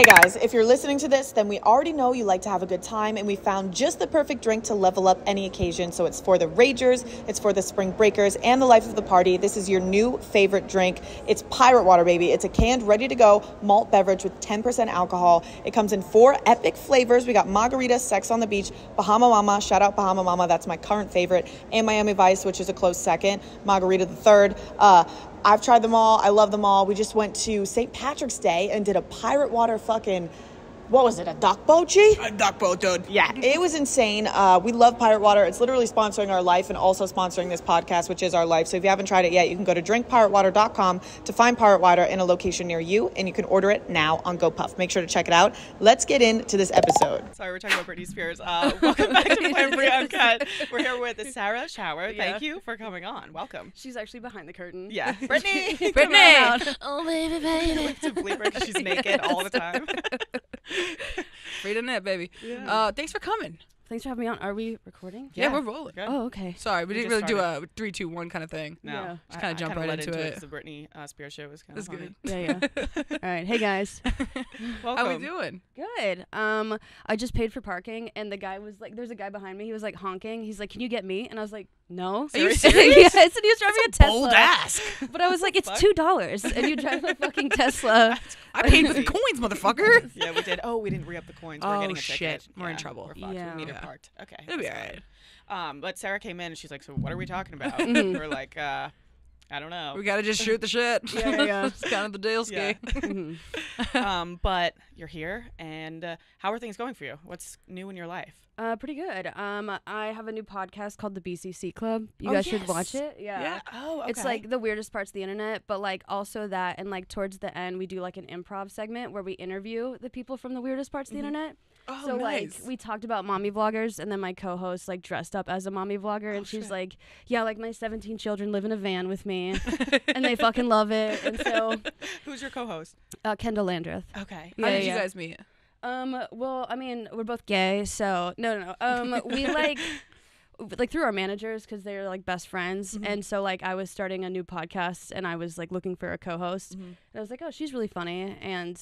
Hey guys, if you're listening to this, then we already know you like to have a good time, and we found just the perfect drink to level up any occasion. So it's for the ragers, it's for the spring breakers, and the life of the party. This is your new favorite drink. It's Pirate Water, baby. It's a canned, ready to go malt beverage with 10% alcohol. It comes in four epic flavors. We got margarita, sex on the beach, Bahama Mama, shout out Bahama Mama, that's my current favorite, and Miami Vice, which is a close second, margarita the third. Uh, I've tried them all. I love them all. We just went to St. Patrick's Day and did a pirate water fucking, what was it, a duck boat, G? A duck boat, dude. Yeah, it was insane. Uh, we love Pirate Water. It's literally sponsoring our life and also sponsoring this podcast, which is our life. So if you haven't tried it yet, you can go to drinkpiratewater.com to find Pirate Water in a location near you, and you can order it now on GoPuff. Make sure to check it out. Let's get into this episode. Sorry, we're talking about Britney Spears. Uh, welcome back to Plan Bri Uncut. We're here with Sarah Schauer. Thank you for coming on. Welcome. She's actually behind the curtain. Yeah, Brittany. Brittany! Oh baby, baby. to bleep her 'cause she's naked all the time. Free to net, baby. Yeah. Uh, thanks for coming. Thanks for having me on. Are we recording? Yeah, Yeah. we're rolling. Good. Oh, okay. Sorry, we, We didn't just really do started. a three, two, one kind of thing. No, Yeah. Just kinda jump right led into it. it. 'cause The Britney uh, Spears show was kind of good. Yeah, yeah. All right. Hey guys. Welcome. How we doing? Good. Um, I just paid for parking, and the guy was like, "There's a guy behind me. He was like honking. He's like, "Can you get me?" And I was like, "No." Are you yes, serious? and he was driving a Tesla. Bold ask. But I was like, "It's fuck? two dollars, and you drive a fucking Tesla." I paid with coins, motherfucker. Yeah, we did. Oh, we didn't re-up the coins. We're Oh, getting a shit. ticket. We're in trouble. We're fucked. Yeah. We need Yeah. it parked. Okay. It'll be that's all fine. right. Um, but Sarah came in and she's like, "So what are we talking about?" We're like, uh, "I don't know." We gotta just shoot the shit. Yeah, yeah, yeah. it's kind of the deal, ski. Yeah. Um, but you're here, and uh, how are things going for you? What's new in your life? Uh, pretty good. Um, I have a new podcast called the BCC Club. You Oh, guys should watch it. Yeah. Yeah. Oh, okay. It's like the weirdest parts of the internet, but like also that, and like towards the end, we do like an improv segment where we interview the people from the weirdest parts of the internet. Oh, so nice. like we talked about mommy vloggers, and then my co-host like dressed up as a mommy vlogger, and she's shit. like, "Yeah, like my 17 children live in a van with me, and they fucking love it." And so Who's your co-host? uh, Kendall Landreth. Okay. How Yeah, did you guys meet? Um, well, I mean, we're both gay, so no, no, no. Um, we like, like through our managers because they're like best friends, Mhm. and so like I was starting a new podcast, and I was like looking for a co-host, Mhm. and I was like, oh, she's really funny, and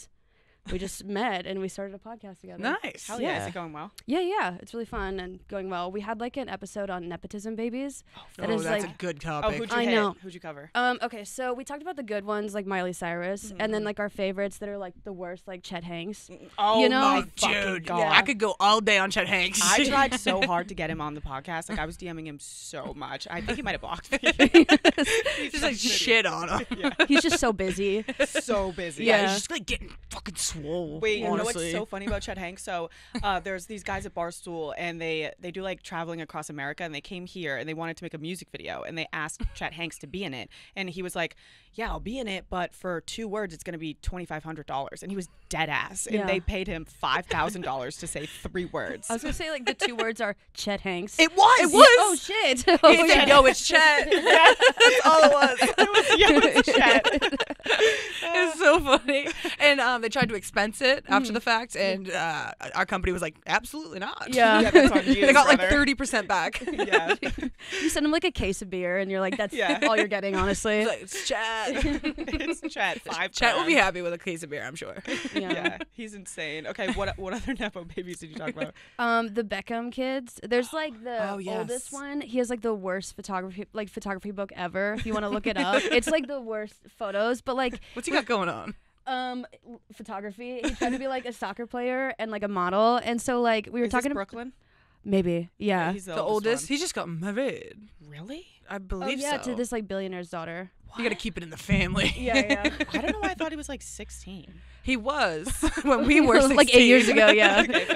we just met and we started a podcast together. Nice. Hell yeah. Is it going well? Yeah, yeah, it's really fun and going well. We had like an episode on nepotism babies. That oh, is, that's like- a good Oh, topic. who'd you I hit? know. Who'd you cover? Um, okay, so we talked about the good ones like Miley Cyrus, and then Mhm. like our favorites that are like the worst, like Chet Hanks. Oh You know- my oh, fucking dude, god! Yeah. I could go all day on Chet Hanks. I tried so hard to get him on the podcast. Like I was DMing him so much. I think he might have blocked me. He's just like shit on him. Yeah. He's just so busy. So busy. Yeah, Yeah. he's just like getting fucking swole. Wait, you know what's so funny about Chet Hanks? So uh, there's these guys at Barstool, and they they do like traveling across America, and they came here and they wanted to make a music video, and they asked Chet Hanks to be in it, and he was like, "Yeah, I'll be in it, but for two words, it's gonna be twenty five hundred dollars," and he was dead ass, and Yeah. they paid him five thousand dollars to say three words. I was gonna say like the two words are Chet Hanks. It was. It was. Oh shit! He Oh, said, yeah. "Yo, it's Chet." That's all it was. it was, yeah, it was Chet. it's so funny. And um, they tried to expense it after Mhm. the fact, and uh, our company was like, "Absolutely not." Yeah. Yeah, that's you, they got like thirty percent back. yeah. you send him like a case of beer, and you're like, "That's Yeah. all you're getting." Honestly, It's like, it's Chet. it's Chet. Five. Chet will be happy with a case of beer, I'm sure. yeah. Yeah, he's insane. Okay, what what other nepo babies did you talk about? Um, the Beckham kids. There's like the Oh, yes. oldest one. He has like the worst photography, like photography book ever. If you want to look it up, it's like the worst photos. But like, What's he got going on? um, photography. He tried to be like a soccer player and like a model, and so like we were Is talking this Brooklyn. maybe, yeah. he's the, The oldest. one. He just got married. Really? I believe Oh believe yeah, so. to this like billionaire's daughter. You got to keep it in the family. Yeah, yeah. I don't know why I thought he was like 16. he was when we were 16. like eight years ago. Yeah, Okay,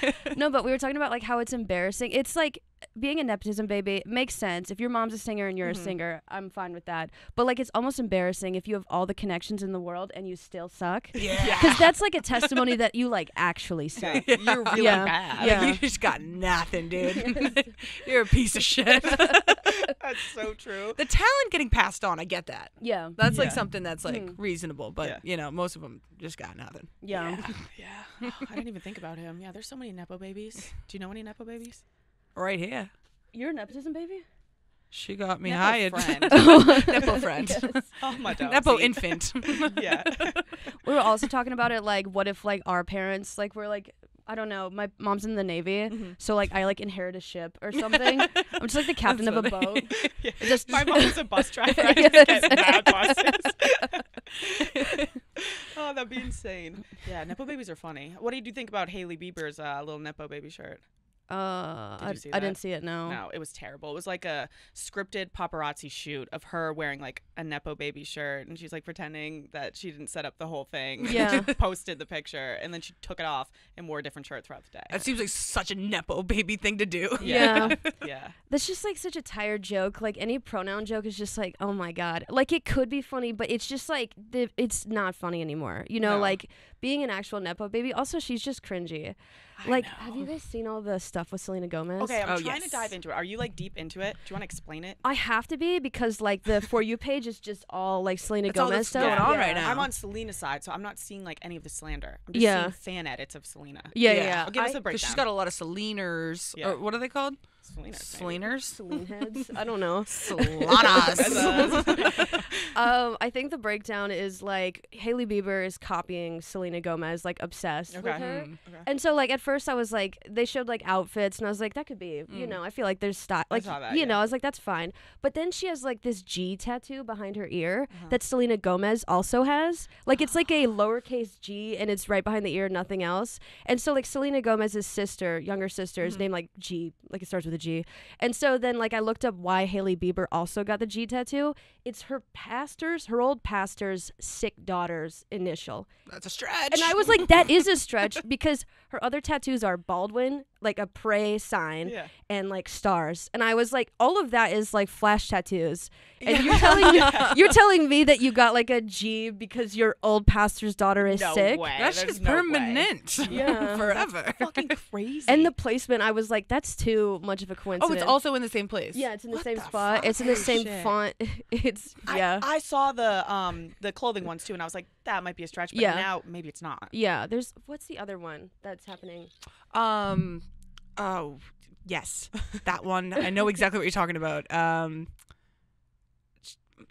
yeah. No, but we were talking about like how it's embarrassing. It's like being a nepotism baby makes sense. If your mom's a singer and you're Mhm. a singer, I'm fine with that. But like it's almost embarrassing if you have all the connections in the world and you still suck. Yeah. Because that's like a testimony that you like actually suck. Okay, You're really Yeah. bad. Yeah. You just got nothing, dude. You're a piece of shit. That's so true. the talent getting passed on, I get that. Yeah. That's like something that's like Mhm. reasonable, but Yeah. you know, most of them just got nothing. Yeah. Yeah. I didn't even think about him. Yeah, there's so many nepo babies. Do you know any nepo babies? Right here. You're a nepotism baby? She got me Nepo high. at- friend. Nepo friend. oh my god. Nepo infant. Yeah. we were also talking about it like what if like our parents like were like I don't know, my mom's in the navy, Mm-hmm. so like I like inherit a ship or something. I'm just like the captain of a boat. yeah. Just My mom's a bus driver. I Yes. just get mad buses. oh, that'd be insane. Yeah, nepo babies are funny. What did you think about Hailey Bieber's uh, little nepo baby shirt? Uh, Did I, you see I didn't that? see it. No. No, it was terrible. It was like a scripted paparazzi shoot of her wearing like a nepo baby shirt, and she's like pretending that she didn't set up the whole thing. Yeah. posted the picture, and then she took it off and wore a different shirt throughout the day. that seems like such a nepo baby thing to do. Yeah. yeah. That's just like such a tired joke. Like any pronoun joke is just like, oh my god. Like it could be funny, but it's just like the, it's not funny anymore. You know, No. like being an actual nepo baby. Also, she's just cringy. like, have you guys seen all the stuff with Selena Gomez? Okay, I'm Oh, trying to dive into it. Are you like deep into it? Do you want to explain it? I have to be because like the for you page is just all like Selena That's Gomez that's stuff. going on right now. I'm on Selena's side, so I'm not seeing like any of the slander. I'm just Yeah. seeing fan edits of Selena. Yeah, yeah. Yeah. yeah. I'll give us a breakdown. Because she's got a lot of Seleners. Yeah. Or what are they called? Selena's maybe. Seleners? Celine heads. I don't know. Solanas. Um, I think the breakdown is like Hailey Bieber is copying Selena Gomez, like obsessed with her. Mm. Okay. And so like at first I was like they showed like outfits and I was like that could be you Mm. know I feel like there's style like that, you yeah. know I was like that's fine but then she has like this G tattoo behind her ear Uh-huh. that Selena Gomez also has like it's like a lowercase G and it's right behind the ear nothing else and so like Selena Gomez's sister younger sister Mm-hmm. is named like G like it starts with a G. And so then like I looked up why Hailey Bieber also got the G tattoo. It's her pastor's her old pastor's sick daughter's initial. That's a stretch. and I was like, that is a stretch because her other tattoos are Baldwin, like a pray sign, Yeah. and like stars. And I was like, all of that is like flash tattoos. And you're telling me, you're telling me that you got like a G because your old pastor's daughter is no sick. way. That's There's just no way. permanent. Yeah. Forever. Fucking crazy. And the placement, I was like, that's too much of a coincidence. Oh, it's also in the same place. yeah, it's in the What same the spot. fuck? It's in the same shit. font. It's I, yeah. I saw the um the clothing ones too, and I was like, that might be a stretch, but Yeah. now maybe it's not. yeah, there's what's the other one that's happening? Um. Oh, yes, that one. I know exactly what you're talking about. Um.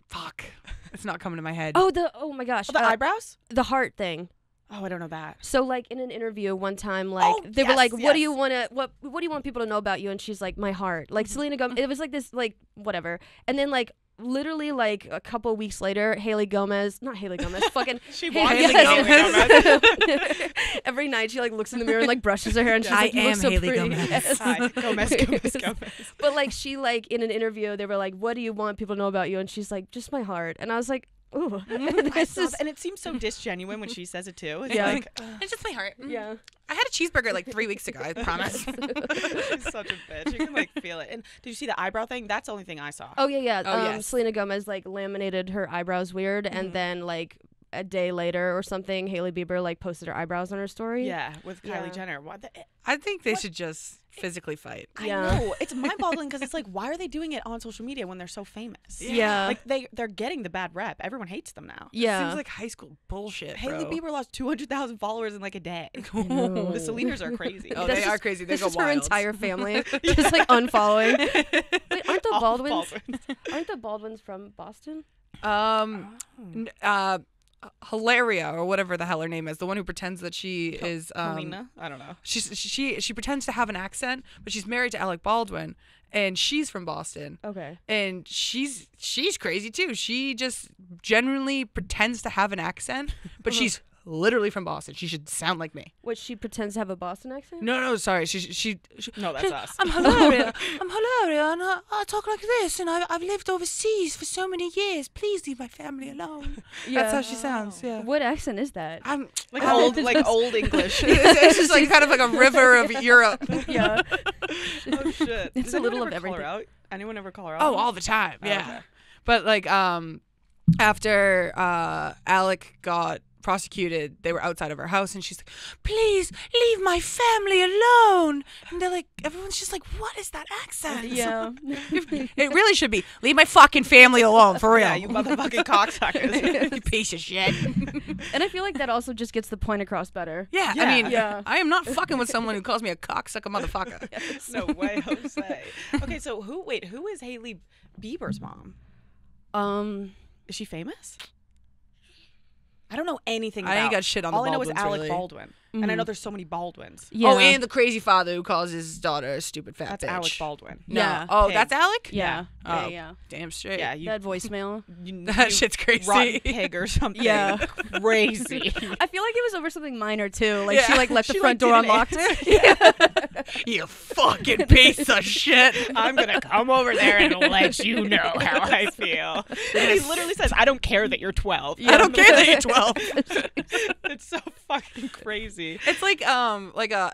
Fuck, it's not coming to my head. Oh, the oh my gosh, Oh, the uh, eyebrows? the heart thing. Oh, I don't know that. So like in an interview one time, like Oh, they were like, "What do you want to what What do you want people to know about you?" And she's like, "My heart." Like Selena Gomez. It was like this, like whatever. And then like literally like a couple weeks later, Haley Gomez, not Haley Gomez, fucking She Haley wants yes. Gomez. Every night she like looks in the mirror and like brushes her hair and she's I like, "You look am so Haley pretty." Gomez. Yes. Hi, Gomez, Gomez, Gomez. But like she like in an interview, they were like, "What do you want people to know about you?" And she's like, "Just my heart." And I was like, "Ooh, this is and it seems so disgenuine when she says it too. It's Yeah. like, uh, it's just my heart. yeah." I had a cheeseburger like three weeks ago. I promise. she's such a bitch. You can like feel it. And did you see the eyebrow thing? That's the only thing I saw. Oh yeah, yeah. Oh, um, yes. Selena Gomez like laminated her eyebrows weird, Mhm. and then like a day later or something, Hailey Bieber like posted her eyebrows on her story. Yeah, with Kylie Yeah. Jenner. What the, I think they What? should just physically fight. I Yeah. know it's mind-boggling because it's like, why are they doing it on social media when they're so famous? Yeah. like they they're getting the bad rep. Everyone hates them now. Yeah. It Seems like high school bullshit. Hailey bro. Bieber lost two hundred thousand followers in like a day. the Selenas are crazy. Oh, That's they are crazy. They This go is her entire family just like unfollowing. Wait, aren't the All Baldwins? Baldwins. Aren't the Baldwins from Boston? Um, n- uh, Hilaria or whatever the hell her name is, the one who pretends that she is um, Helena? I don't know. she's she she pretends to have an accent, but she's married to Alec Baldwin, and she's from Boston, Okay. and she's she's crazy too. She just genuinely pretends to have an accent, but she's literally from Boston. She should sound like me. What she pretends to have a Boston accent? No, no, sorry. She she. she No, that's us. I'm hilarious. I'm hilarious, and I, I talk like this, and I, I've lived overseas for so many years. Please leave my family alone. That's how she sounds. Yeah. What accent is that? I'm Like I'm- old, like old English. it's, it's just like kind of like a river of Europe. yeah. oh shit! It's Does a little ever of call her out? Anyone ever call her out? Oh, all the time. Oh, Yeah. okay. But like um after uh Alec got prosecuted. They were outside of her house, and she's like, "Please leave my family alone." And they're like, everyone's just like, "What is that accent?" Yeah. it really should be, "Leave my fucking family alone," for real. Yeah, you motherfucking cocksuckers. you piece of shit. and I feel like that also just gets the point across better. Yeah, Yeah. I mean, Yeah. I am not fucking with someone who calls me a cocksucker motherfucker. no way, Jose. Okay, so who? Wait, who is Hailey Bieber's mom? Um, Is she famous? I don't know anything. I about. ain't got shit on the All I know is Baldwins, Alec really. Baldwin, and I know Mhm. there's so many Baldwins. yeah. Oh, and the crazy father who calls his daughter a stupid fat That's bitch. Alec Baldwin. No. Yeah. Oh, Pig. that's Alec. yeah. Oh. Yeah, yeah. Damn straight. Yeah, you, That voicemail. you That you shit's crazy. rotten pig or something. Yeah. crazy. I feel like it was over something minor too. Like she like left the front like, door did an unlocked. you fucking piece of shit. I'm gonna come over there and let you know how I feel. And he literally says, "I don't care that you're 12." Yeah. I don't care that you're 12. it's so fucking crazy. It's like um like a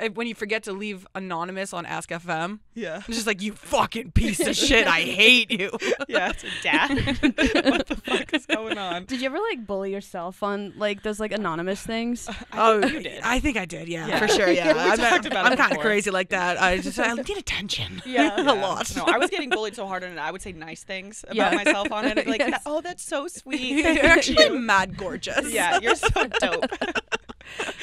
uh, when you forget to leave anonymous on Ask FM. Yeah. It's just like you fucking piece of shit. I hate you. Yeah. It's a dad. what the fuck is going on? Did you ever like bully yourself on like those like anonymous things? Oh, you did. I think I did. Yeah, Yeah. for sure. Yeah, We I'm, talked about I'm kind of crazy like that. I just I need attention. Yeah. a Yeah. lot. No, I was getting bullied so hard, on it. I would say nice things about Yeah. myself on it. Like, Yes. oh, that's so sweet. You're actually mad gorgeous. Yeah, you're so dope.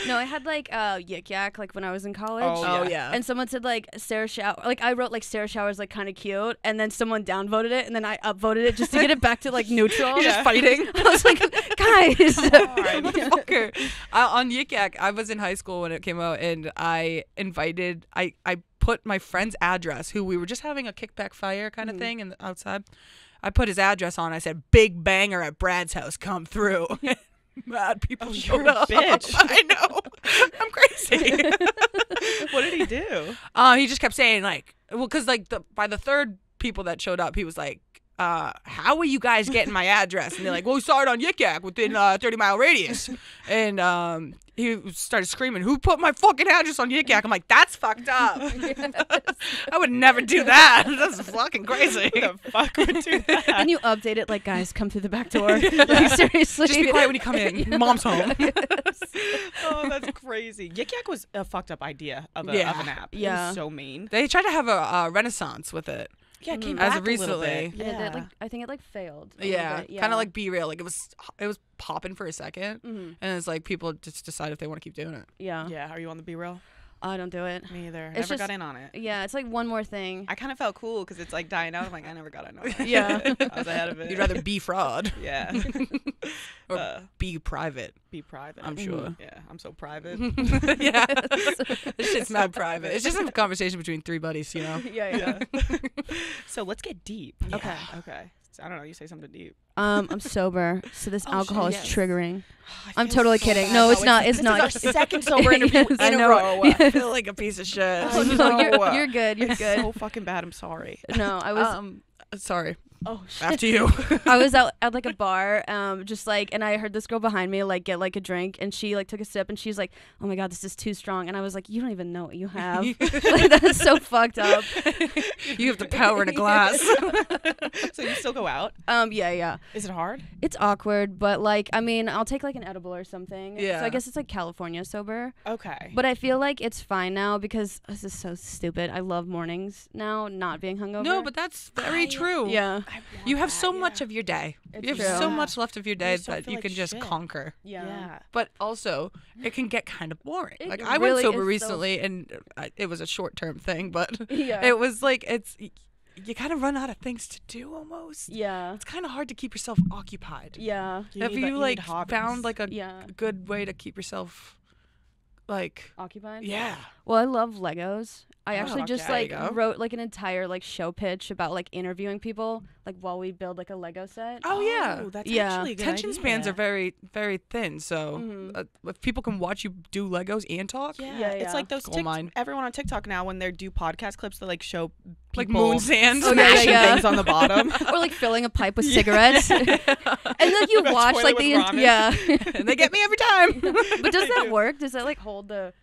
No, I had like uh yik yak like when I was in college. Oh, Oh Yeah. yeah. And someone said like Sarah Schauer, like I wrote like Sarah Schauer's like kind of cute, and then someone downvoted it, and then I upvoted it just to get it back to like neutral. You're Yeah. just fighting. I was like, guys. Motherfucker. Uh, on Yik Yak, I was in high school when it came out, and I invited, I, I put my friend's address, who we were just having a kickback fire kind of thing in the, outside. I put his address on. I said, "Big banger at Brad's house, come through." Mad people Oh, showed you're a up. bitch. I know. I'm crazy. what did he do? uh, he just kept saying like, well, because like the by the third people that showed up, he was like. Uh, how are you guys getting my address? And they're like, well, we saw it on Yik Yak within uh, 30 mile radius. And um, he started screaming, who put my fucking address on Yik Yak? I'm like, that's fucked up. I would never do that. That's fucking crazy. Who the fuck would do that? and you update it like, guys, come through the back door. like seriously. Just be quiet when you come in. Mom's home. oh, that's crazy. Yik Yak was a fucked up idea of, a, Yeah. of an app. It Yeah. was so mean. They tried to have a, uh renaissance with it. Yeah, it came As back of a little recently. bit. And it Yeah. did, like, I think it like failed. a little Yeah, kind of like BeReal. Like it was, it was popping for a 2nd Mhm. and it's like people just decide if they want to keep doing it. Yeah. yeah, are you on the BeReal? I don't do it. Me either. It's never just- got in on it. Yeah, it's like one more thing. I kind of felt cool because it's like dying out. I'm like, I never got in on it. Yeah. I was ahead of it. You'd rather be fraud yeah. or Uh, be private. be private. I'm sure. Yeah, I'm so private. yeah, this shit's not private. It's just a conversation between three buddies, you know. yeah, yeah. yeah. so let's get deep. Okay. Okay. So, I don't know. You say something deep. Um, I'm sober, so this Oh, alcohol shit, is yes. triggering. I I'm totally so kidding. bad. No, it's not. this It's is not. our second sober interview Yes. in I a know. row. I feel like a piece of shit. Oh, no, no. you're, you're good. You're It's good. so fucking bad. I'm sorry. No, I was. um, sorry. Oh shit. After you. I was out at like a bar, um, just like, and I heard this girl behind me like get like a drink, and she like took a sip, and she's like, "Oh my god, this is too strong," and I was like, "You don't even know what you have." like, that's so fucked up. you have the power in a glass. so you still go out? Um, yeah, yeah, Is it hard? it's awkward, but like, I mean, I'll take like an edible or something. Yeah. So I guess it's like California sober, Okay. but I feel like it's fine now because this is so stupid. I love mornings now, not being hungover. no, but that's very I- true. yeah, You have that, so yeah. much of your day. It's you have true. so Yeah. much left of your day just don't that feel you like can just shit. conquer. yeah, Yeah. But also, it can get kind of boring. It like I really went sober is so- recently, and uh, it was a short-term thing, but Yeah. it was like it's you kind of run out of things to do almost. yeah, It's kind of hard to keep yourself occupied. yeah, You Have need, you, need like found like a yeah. good way to keep yourself like Occupied. yeah? Well, I love Legos. I Oh, actually fuck just like There you go. wrote like an entire like show pitch about like interviewing people like while we build like a Lego set. Oh, yeah. that's Yeah. actually a good Attention spans are very very thin, so Mhm. uh, if people can watch you do Legos and talk, Yeah, Yeah, it's like those Gold Tik- mine. everyone on TikTok now when they do podcast clips that like show like moon sand. Oh, yeah, yeah, smashing yeah. things on the bottom. or like filling a pipe with cigarettes. and then you A watch toilet like with the ramen. yeah. and they get me every time. but does that work? Does that like hold the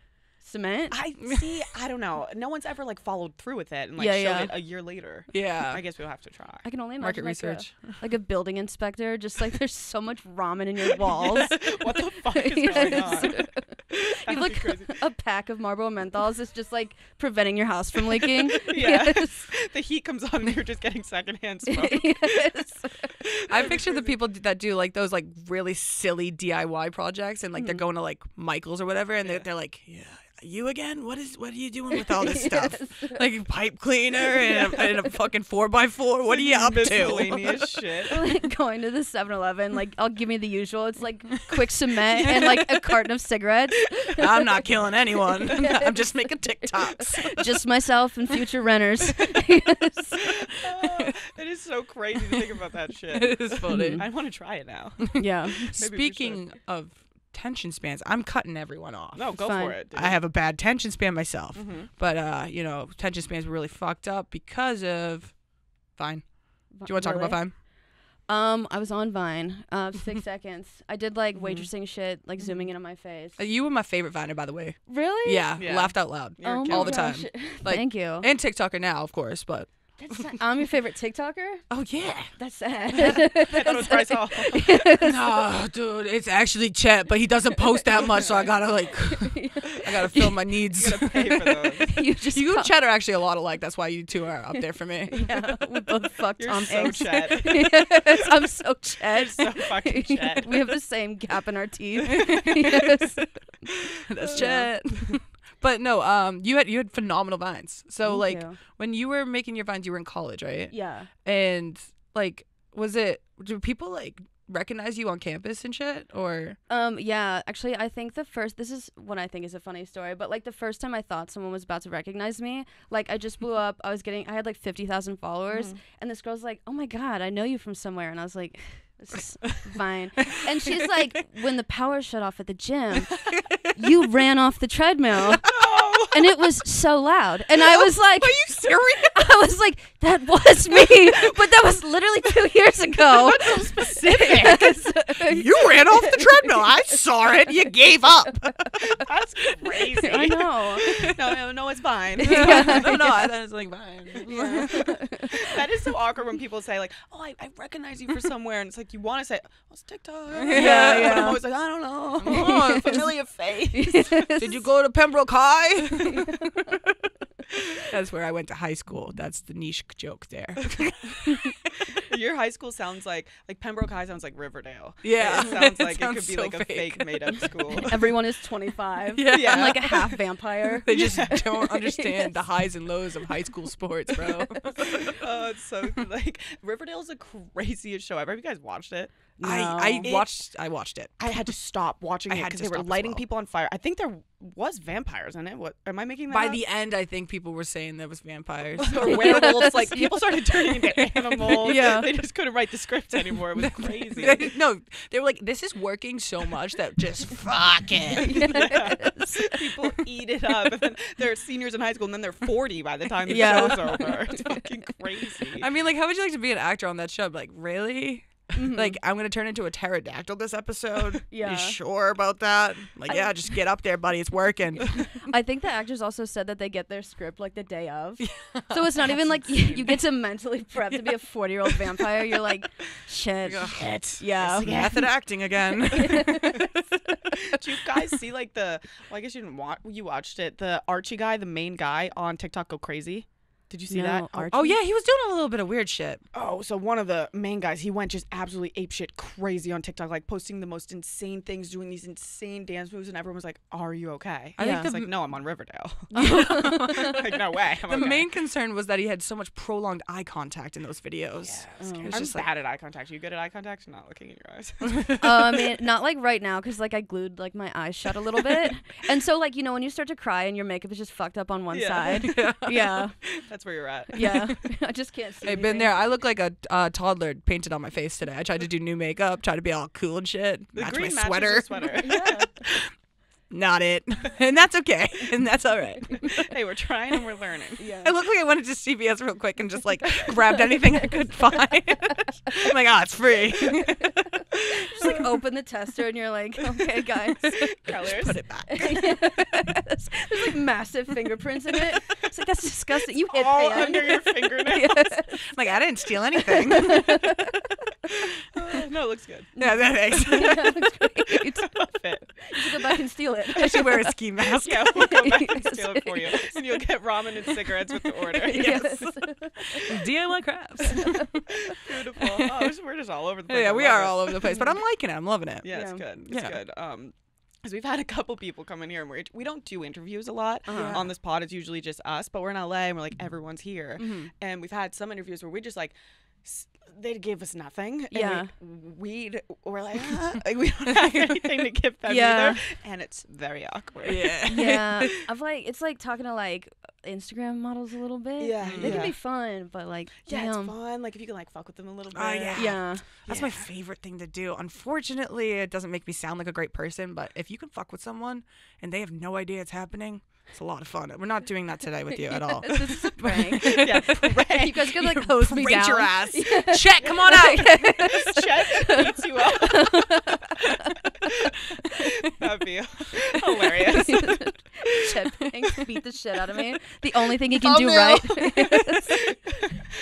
cement. I see. I don't know. No one's ever like followed through with it and like Yeah, showed yeah. it a year later. Yeah. I guess we'll have to try. I can only Market like research. A, like a building inspector, just like there's so much ramen in your walls. what the fuck is going Yes. on? you That'd be look crazy. a pack of Marlboro menthols is just like preventing your house from leaking. Yeah. Yes. the heat comes on and you're just getting secondhand smoke. yes. I picture the people that do like those like really silly DIY projects and like Mm-hmm. they're going to like Michael's or whatever and they're, they're like, yeah, you again? What is what are you doing with all this stuff? Like pipe cleaner and a, and a fucking four by four. What are you up to? Miscellaneous shit. like going to the 7-Eleven, like I'll give me the usual. It's like quick cement and like a carton of cigarettes. I'm not killing anyone. I'm just making TikToks. Just myself and future renters. Yes. It is so crazy to think about that shit. It is funny. I want to try it now. Yeah. Maybe we should. Speaking of tension spans, I'm cutting everyone off. No, go Fine. for it. Dude. I have a bad tension span myself. Mm-hmm. But uh, you know, tension spans were really fucked up because of Vine. Do you want to talk about Vine? Um, I was on Vine. Uh, six seconds. I did like Mhm. waitressing shit, like zooming in on my face. Uh, You were my favorite Viner, by the way. Really? Yeah, Yeah. laughed out loud. You're oh all the time. Like- Thank you. And TikToker now, of course, but That's not- I'm your favorite TikToker. oh yeah. That's sad. I thought it was Bryce Hall. no, dude, it's actually Chet, but he doesn't post that much, so I gotta like, I gotta fill my needs. You gotta pay for those. you just You call- and Chet are actually a lot alike. That's why you two are up there for me. Yeah, we both fucked You're Tom so Hanks. Chet. yes, I'm so Chet. so fucking Chet. we have the same gap in our teeth. yes. That's Yeah. Chet. But no, um, you had you had phenomenal vines. So Thank like you. when you were making your vines, you were in college, right? yeah. And like, was it? Do people like recognize you on campus and shit, or? Um, yeah, actually, I think the first, this is what I think is a funny story, but like the first time I thought someone was about to recognize me, like I just blew up. I was getting, I had like 50,000 followers, and this girl's like, oh my God, I know you from somewhere. And I was like, this is fine. And she's like, when the power shut off at the gym, you ran off the treadmill. And it was so loud. And I was like, Are you serious? I was like, that was me. But that was literally two years ago. That's so specific. you ran off the treadmill. I saw it. You gave up. That's crazy. I know. No, no, no, it's fine. no, no, I thought like fine. that is so awkward when people say like, "Oh, I, I recognize you for somewhere," and it's like you want to say, "Oh, it's TikTok." Yeah, But yeah. I'm always like, I don't know. Oh, familiar face. Did you go to Pembroke High? That's where I went to high school. That's the niche joke there. Your high school sounds like like Pembroke High sounds like Riverdale. Yeah. it sounds like it, sounds could be so like a fake. fake made up school. Everyone is 25. Yeah. Yeah. I'm like a half vampire. They just don't understand the highs and lows of high school sports, bro. oh, it's so like Riverdale's the craziest show ever. Have you guys watched it? I, watched I watched it. I had to stop watching I it had because to they were stop as lighting well. people on fire. I think there was vampires in it. What am I making that By up? the end, I think people were saying there was vampires. or werewolves. Like people started turning into animals. Yeah. they just couldn't write the script anymore. It was crazy. They- no, they were like, "This is working so much that just fuck it." people eat it up, and then they're seniors in high school, and then they're forty by the time the Yeah. show's over. It's fucking crazy. I mean, like, how would you like to be an actor on that show? Like, really? Mm-hmm. Like, I'm gonna turn into a pterodactyl this episode. Yeah. You sure about that? Like, yeah, just get up there, buddy. It's working. I think the actors also said that they get their script like the day of. So it's not even like you, you get to mentally prep to be a 40 year old vampire. You're like, shit. Oh, shit. Yeah. Method acting again. Do you guys see like the? Well, I guess you didn't watch. You watched it. The Archie guy, the main guy on TikTok, go crazy. Did you see that? No, Oh, Archie? oh yeah, he was doing a little bit of weird shit. Oh, so one of the main guys, he went just absolutely apeshit crazy on TikTok, like posting the most insane things, doing these insane dance moves, and everyone was like, "Are you okay?" I I think was the like, "No, I'm on Riverdale." like, no way. I'm The okay. main concern was that he had so much prolonged eye contact in those videos. Yeah, Oh. I'm It's just like- bad at eye contact. Are you good at eye contact? Not looking in your eyes. Oh, I mean, not like right now because like I glued like my eyes shut a little bit, and so like you know when you start to cry and your makeup is just fucked up on one Yeah. side. Yeah, That's where you're at. yeah. I just can't see. I've been there. I look like a uh, toddler painted on my face today. I tried to do new makeup, tried to be all cool and shit. The match green my sweater. your sweater. Yeah. Not it. and that's okay. And that's all right. hey, we're trying and we're learning. Yeah. I looked like I went into CVS real quick and just like grabbed anything I could find. I'm like, oh, it's free. Just like open the tester and you're like, okay, guys. Colors. Put it back. There's like massive fingerprints in it. It's like that's disgusting. You hit all fan. under your fingernails. Yes. like I didn't steal anything. Oh, no, it looks good. No, that thanks. Yeah, looks great. Love it. You should go back and steal it. I should wear a ski mask. Yeah, we'll go back and steal it for you. And you'll get ramen and cigarettes with the order. Yes. DIY crafts. Beautiful. Oh, we're just all over the place. yeah, we are it. all over the place, but I'm liking it. I'm loving it. Yeah, it's Yeah. good. It's Yeah. good. Um, because we've had a couple people come in here and we're, we don't do interviews a lot Uh-huh. on this pod. It's usually just us, but we're in LA and we're like everyone's here, Mhm. and we've had some interviews where we just like. S- They gave us nothing. and Yeah. we, we'd we're like, "Ah," like we don't have anything to give them Yeah. either, and it's very awkward. Yeah. Yeah. I've like it's like talking to like Instagram models a little bit. Yeah, They yeah. can be fun, but like Yeah, damn. it's fun. Like if you can like fuck with them a little bit. Oh, yeah. Yeah. That's my favorite thing to do. Unfortunately, it doesn't make me sound like a great person, but if you can fuck with someone and they have no idea it's happening, it's a lot of fun. We're not doing that today with you at all. Yes, this is a prank. yeah, you guys could like hose me Rate down. your ass. Chet, come on out. Chet beats you up. That'd be hilarious. Chet Hanks beat the shit out of me. The only thing he can oh, do Thumbnail. right.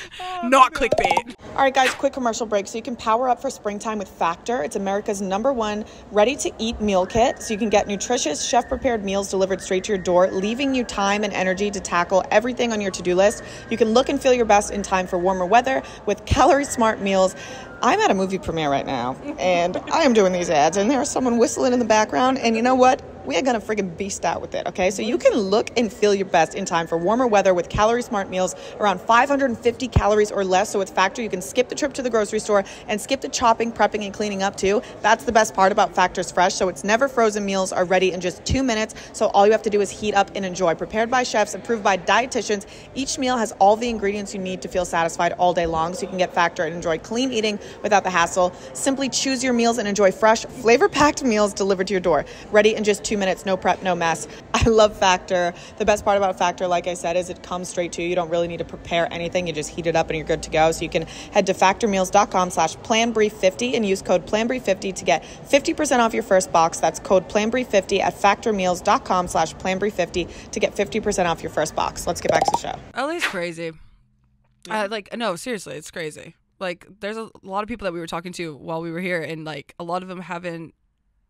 not oh, clickbait. All right, guys, quick commercial break. So you can power up for springtime with Factor. It's America's number one ready to eat meal kit. So you can get nutritious, chef prepared meals delivered straight to your door, leaving you time and energy to tackle everything on your to do list. You can look and feel your best in time for warmer weather with calorie smart meals. I'm at a movie premiere right now, and I am doing these ads, and there's someone whistling in the background, and you know what? We are gonna friggin' beast out with it, okay? So you can look and feel your best in time for warmer weather with calorie smart meals around 550 calories or less. So with Factor, you can skip the trip to the grocery store and skip the chopping, prepping, and cleaning up too. That's the best part about Factor's Fresh. So it's never frozen meals are ready in just two minutes. So all you have to do is heat up and enjoy. Prepared by chefs, approved by dietitians, each meal has all the ingredients you need to feel satisfied all day long. So you can get Factor and enjoy clean eating without the hassle. Simply choose your meals and enjoy fresh, flavor packed meals delivered to your door. Ready in just two minutes, no prep, no mess. I love Factor. The best part about Factor, like I said, is it comes straight to you. You don't really need to prepare anything. You just heat it up and you're good to go. So you can head to factormeals.com slash planbri50 and use code planbri50 to get 50% off your first box. That's code planbri50 at factormeals.com slash planbri50 to get 50% off your first box. Let's get back to the show. LA's crazy. Uh, like no, seriously, it's crazy. Like there's a lot of people that we were talking to while we were here, and like a lot of them haven't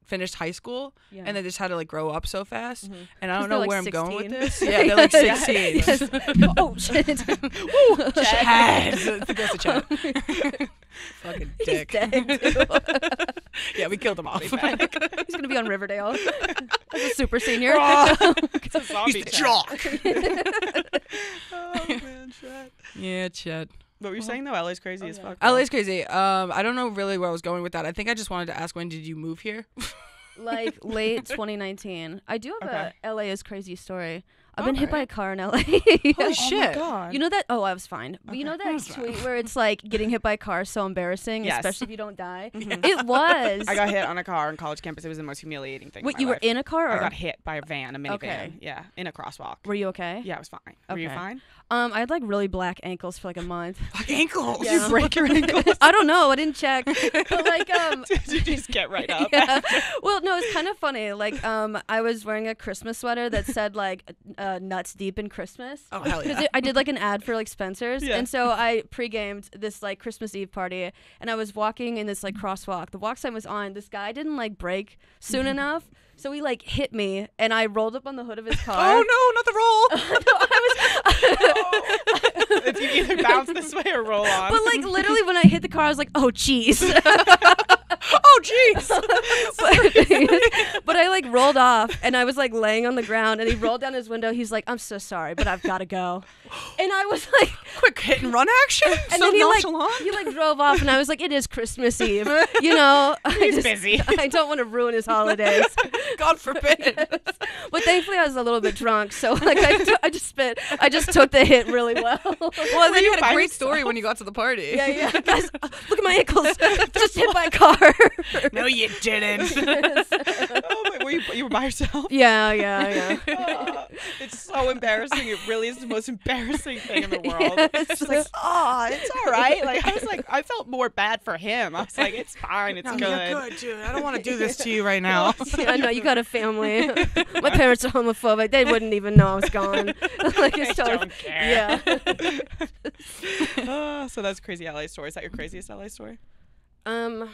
finished high school, Yeah. and they just had to like grow up so fast. Mm-hmm. And i don't know like, where I'm going with this. Yeah, they're like Yeah. 16. Yes. oh shit. Chad. That's a Chad. Fucking He's dick. dead. too. Yeah, we killed him off. He's gonna be on Riverdale as a super senior. Ah, it's a zombie He's the jock. Oh man, Chet. Yeah, Chad. What were you saying though? LA's crazy as fuck. LA's crazy. Um, I don't know really where I was going with that. I think I just wanted to ask when did you move here? like late 2019. I do have Okay. a LA is crazy story. I've been hit by a car in LA. Holy shit. god. You know that? Oh, I was fine. But you know that That's fine. tweet where it's like getting hit by a car is so embarrassing, Yes. especially if you don't die. It was. I got hit on a car on college campus. It was the most humiliating thing. Wait, in my you were in a car? Or? I got hit by a van, a minivan. Okay. Yeah, in a crosswalk. Were you okay? Yeah, I was fine. Were you fine? Um, I had like really black ankles for like a month. Fuck ankles. Yeah. You break your ankles? I don't know. I didn't check. But like, um, Did you just get right up? yeah. Well, no, it's kind of funny. Like, um, I was wearing a Christmas sweater that said like uh, "nuts deep in Christmas." Oh hell yeah. I did like an ad for like Spencer's, Yeah. and so I pre-gamed this like Christmas Eve party, and I was walking in this like crosswalk. The walk sign was on. This guy didn't like break soon enough, so he like hit me, and I rolled up on the hood of his car. Oh no, not the roll. if you either bounce this way or roll on. But like literally, when I hit the car, I was like, "Oh, jeez." oh jeez. but, but I like rolled off and I was like laying on the ground and he rolled down his window. He's like, I'm so sorry, but I've got to go. And I was like, Quick hit and run action. and so then he like, he like drove off and I was like, it is Christmas Eve. You know, I He's just, busy. I don't want to ruin his holidays. God forbid. But thankfully I was a little bit drunk. So like I, t- I just spit, I just took the hit really well. Well, then you had a great yourself? story when you got to the party. yeah, yeah. Guys, look at my ankles. Just hit by a car. No, you didn't. oh, wait, were you, you were by yourself? yeah, yeah, yeah. Uh, It's so embarrassing. It really is the most embarrassing thing in the world. It's just like, oh, it's all right. Like I was like, I felt more bad for him. I was like, it's fine. It's No, good. you're good, dude. I don't want to do this to you right now. I know you got a family. My parents are homophobic. They wouldn't even know I was gone. like it's They totally don't care. yeah. Ah, so that's crazy LA story. Is that your craziest LA story? Um,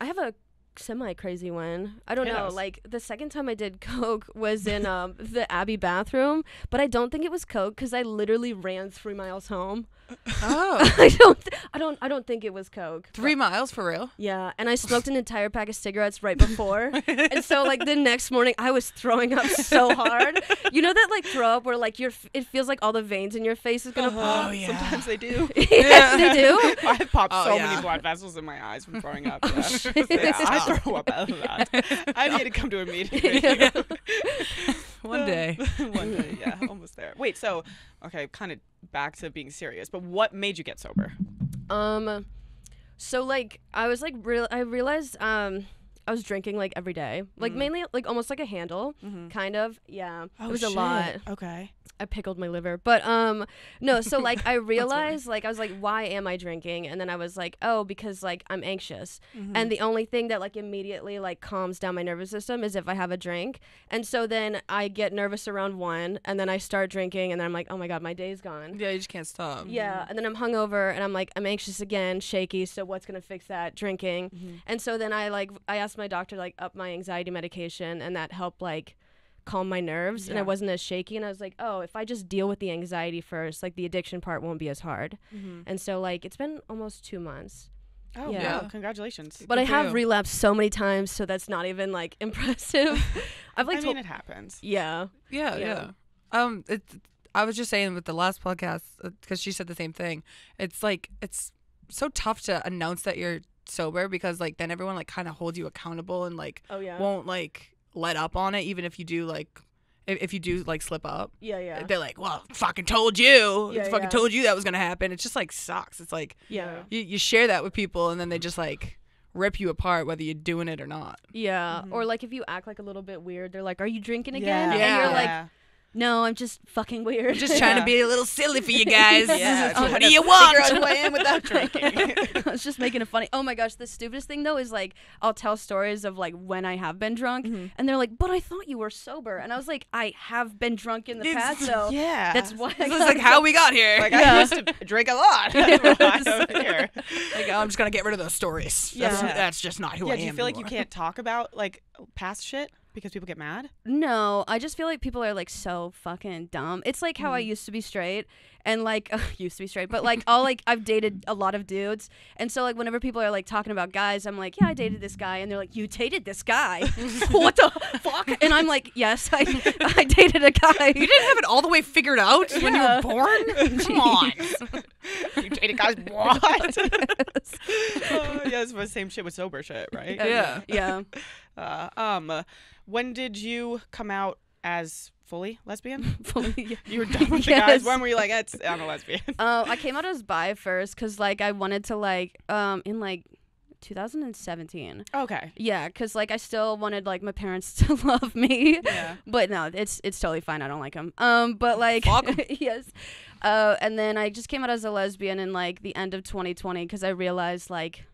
I have a semi crazy one. I don't Hit know. us. Like the second time I did coke was in um the Abbey bathroom, but I don't think it was coke because I literally ran three miles home. Oh. I don't. Th- I don't. I don't think it was coke. Three miles for real? Yeah, and I smoked an entire pack of cigarettes right before, and so like the next morning I was throwing up so hard. You know that like throw up where like your f- it feels like all the veins in your face is gonna pop. Oh, yeah. Sometimes they do. yes, they do. I've popped Oh, so yeah. many blood vessels in my eyes from throwing up. Yeah, Yeah, I throw up out of that. I need to come to a meeting. One day. One day, yeah, almost there. Wait, so okay, kind of back to being serious, but what made you get sober? Um, so like I was like real. I realized um I was drinking like every day, like mm. mainly like almost like a handle, mm-hmm. kind of. Yeah, oh, it was a lot. Okay. I pickled my liver, but um no. So like I realized like I was like, why am I drinking? And then I was like, oh, because like I'm anxious, mm-hmm. and the only thing that like immediately like calms down my nervous system is if I have a drink. And so then I get nervous around one, and then I start drinking, and then I'm like, oh my god, my day's gone. Yeah, you just can't stop. Yeah, mm-hmm. and then I'm hungover and I'm like I'm anxious again, shaky. So what's gonna fix that? Drinking. And so then I like I asked my doctor to like up my anxiety medication, and that helped like calm my nerves, and I wasn't as shaky. And I was like, oh, if I just deal with the anxiety first, like the addiction part won't be as hard. And so like it's been almost two months, Oh, Yeah. yeah. Congratulations. but I have you. relapsed so many times, so that's not even like impressive. I've like I told, mean, it happens. yeah, Yeah, Yeah. yeah. Um, it. I was just saying with the last podcast because she said the same thing. It's like it's so tough to announce that you're sober because like then everyone like kind of holds you accountable and like oh yeah, won't like let up on it even if you do like if, if you do like slip up. yeah, yeah, They're like, well, fucking told you. Yeah, fucking yeah. told you that was gonna happen. It just like sucks. It's like yeah. you, you share that with people and then they just like rip you apart whether you're doing it or not. Yeah, Mm-hmm. or like if you act like a little bit weird, they're like, "Are you drinking again?" Yeah. And Yeah. you're like, Yeah. "No, I'm just fucking weird." Just trying to be a little silly for you guys. Yeah, Oh, what do you figure out want? who I am without drinking. I was just making it funny. Oh my gosh, the stupidest thing though is like I'll tell stories of like when I have been drunk, Mm-hmm. and they're like, "But I thought you were sober," and I was like, "I have been drunk in the It's- past, so yeah. that's why." This is got like how we got here. Like Yeah. I used to drink a lot. That's why I'm here. Like, I'm just gonna get rid of those stories. Yeah. that's just not who Yeah, I do you feel like you can't talk about like past shit because people get mad? No, I just feel like people are like so fucking dumb. It's like how I Mm. used to be straight and like used to be straight, but like all like I've dated a lot of dudes. And so like whenever people are like talking about guys, I'm like, "Yeah, I dated this guy." And they're like, "You dated this guy?" what the fuck? And I'm like, "Yes, I I dated a guy." You didn't have it all the way figured out when you were born. Come on. you dated guys what? uh, yeah, it's the same shit with sober shit, right? Yeah. yeah. Uh, um, when did you come out as fully lesbian? Fully- You were done with the guys. When were you like, it's, I'm a lesbian? Uh, I came out as bi first because like I wanted to like um in like 2017. Okay. Yeah, because like I still wanted like my parents to love me. Yeah. But no, it's it's totally fine. I don't like them. Um, but like yes. Uh, and then I just came out as a lesbian in like the end of 2020 because I realized like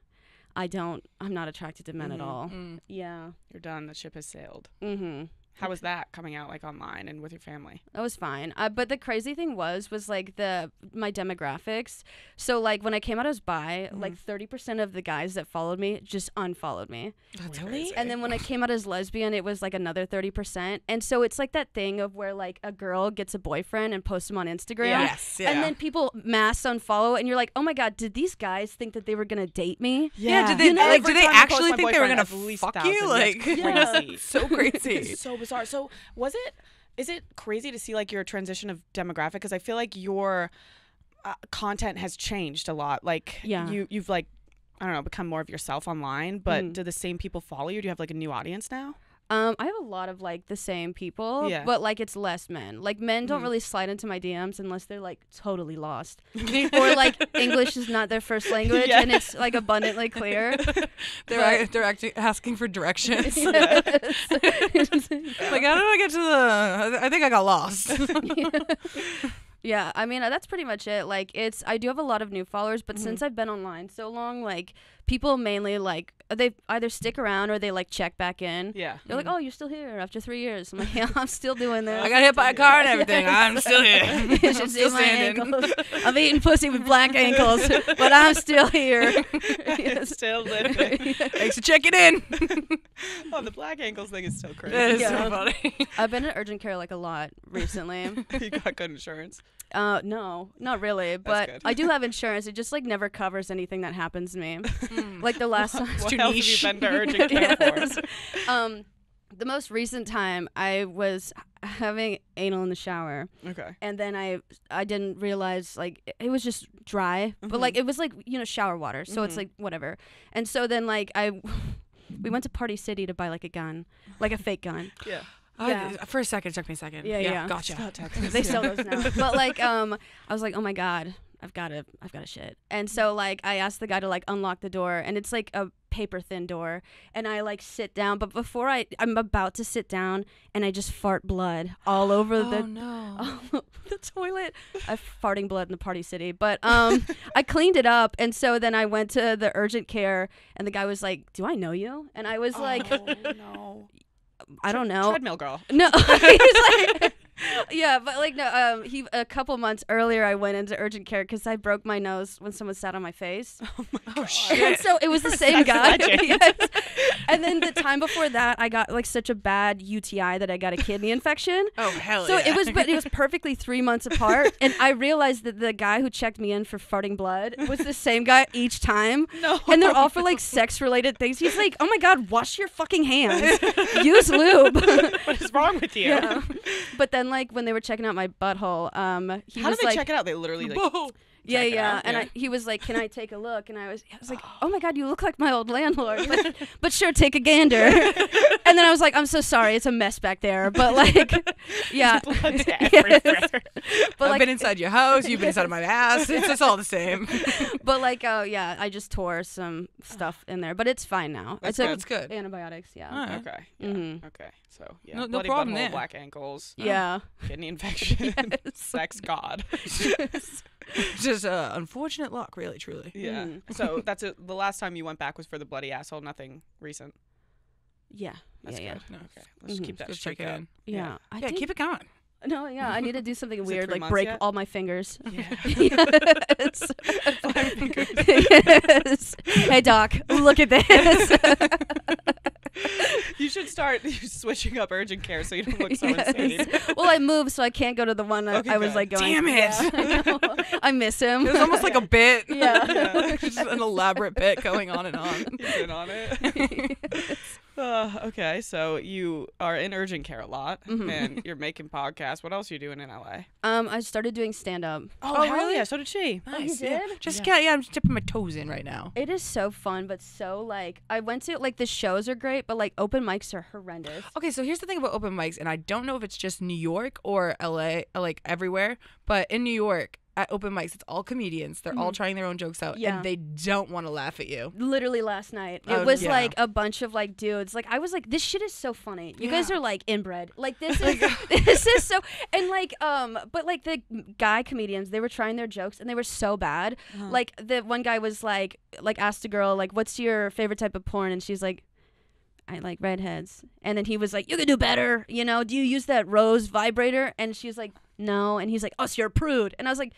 I don't I'm not attracted to men at Mhm. all. Mm. Yeah. You're done. The ship has sailed. Mm-hmm. How was that coming out like online and with your family? That was fine. Uh, but the crazy thing was, was like the my demographics. So like when I came out as bi, like thirty percent of the guys that followed me just unfollowed me. Really? And then when I came out as lesbian, it was like another thirty percent. And so it's like that thing of where like a girl gets a boyfriend and posts him on Instagram. Yes. Yeah. And then people mass unfollow, and you're like, "Oh my god, did these guys think that they were gonna date me?" yeah. Did they You know, like? every Did they time I post actually think they were gonna at fuck 1,000. you? Like, crazy. so crazy. So bizarre. So was it? Is it crazy to see like your transition of demographic? Because I feel like your uh, content has changed a lot. Like Yeah. you you've like I don't know become more of yourself online. But Mm. do the same people follow you? Do you have like a new audience now? Um, I have a lot of like the same people, Yeah. but like it's less men. Like men don't Mhm. really slide into my DMs unless they're like totally lost, or like English is not their first language Yeah. and it's like abundantly clear. They're But- they're asking for directions. Like how do I get to the? I think I got lost. Yeah, I mean uh, that's pretty much it. Like it's I do have a lot of new followers, but Mm-hmm. since I've been online so long, like people mainly like they either stick around or they like check back in. Yeah. They're like, "Oh, you're still here after three years." I'm like, "Yeah, I'm still doing this." I got hit by a car and everything. I'm still here. I'm still standing. I'm eating pussy with black ankles, but I'm still here. Yes. Still living. Thanks for checking in. oh, the black ankles thing is so crazy. That is Yeah. so funny. I've been in urgent care like a lot recently. you got good insurance. Uh, no, not really, but. I do have insurance. It just like never covers anything that happens to me. Like the last time. what else have you been to urgent care Yes. um, the most recent time I was having anal in the shower, Okay. and then I I didn't realize like it- it was just dry, but like it was like you know shower water, so it's Mhm. like whatever. And so then like I. We went to Party City to buy like a gun, like a fake gun. Yeah. Yeah. I, for a second, it took me a second. Yeah, yeah. Gotcha. they sell those now. But like, um, I was like, oh my god, I've got to, I've got to shit. And so like, I asked the guy to like unlock the door, and it's like a paper thin door, and I like sit down, but before I, I'm about to sit down, and I just fart blood all over Oh the. no. the toilet. I'm farting blood in the party city, but um, I cleaned it up, and so then I went to the urgent care, and the guy was like, "Do I know you?" And I was like, oh, no. "I don't know." Treadmill girl. No, like, yeah, but like no. Um, he a couple months earlier, I went into urgent care because I broke my nose when someone sat on my face. Oh And shit. so it was the same guy. Yes. And then the time before that, I got like such a bad UTI that I got a kidney infection. Oh hell So yeah. it was, but it was perfectly three months apart, and I realized that the guy who checked me in for farting blood was the same guy each time. No. And they're all for like sex-related things. He's like, "Oh my god, wash your fucking hands, use lube." what is wrong with you? yeah. But then, like when they were checking out my butthole, um, he How was do they like, check it out? They literally like. Whoa. Yeah, yeah, and Yeah. I, he was like, "Can I take a look?" And I was, I was like, "Oh my god, you look like my old landlord." But, but sure, take a gander. and then I was like, "I'm so sorry, it's a mess back there." But like, yeah, Yes. But I've like, been inside your house. You've been inside of my ass. It's just all the same. but like, oh yeah, I just tore some stuff in there, but it's fine now. That's I good. That's good. antibiotics. Yeah. Alright. Okay. Yeah. Mhm. Okay. So yeah. No- no problem butthole, there. Black ankles. Yeah. Kidney infection. Yes. Sex god. Just uh, unfortunate luck, really, truly. Yeah. Mhm. So that's it. The last time you went back was for the bloody asshole. Nothing recent. Yeah. That's yeah, good. No. Okay. Let's Mhm. keep that Just streak check it up. in. yeah. Yeah. I Yeah, think- keep it going. No, yeah, I need to do something weird, like break yet? all my fingers. Yeah. yes. yes. Hey doc, look at this. You should start switching up urgent care so you don't look so insane. Well, I moved, so I can't go to the one I- Okay, I was good. like going. Damn it. Yeah, I. I miss him. It was almost like a bit. Yeah. Yeah. just an elaborate bit going on and on. You've been on it. Uh, okay, so you are in urgent care a lot, Mhm. and you're making podcasts. What else are you doing in LA? um, I started doing stand up. Oh, hell really? yeah, so did she. you Nice. yeah. did? Just Yeah. yeah. yeah, I'm just dipping my toes in right now. It is so fun, but so like I went to like the shows are great, but like open mics are horrendous. Okay, so here's the thing about open mics, and I don't know if it's just New York or LA, like everywhere, but in New York, at open mics, it's all comedians. They're all trying their own jokes out, Yeah. and they don't want to laugh at you. Literally last night, it Oh, was yeah. like a bunch of like dudes. Like I was like, this shit is so funny. You guys are like inbred. Like this is this is so and like um, but like the guy comedians, they were trying their jokes and they were so bad. Like the one guy was like like asked a girl like, what's your favorite type of porn? And she's like. I like redheads. And then he was like, You can do better. You know, do you use that rose vibrator? And she's like, No. And he's like, Oh, so you're a prude. And I was like,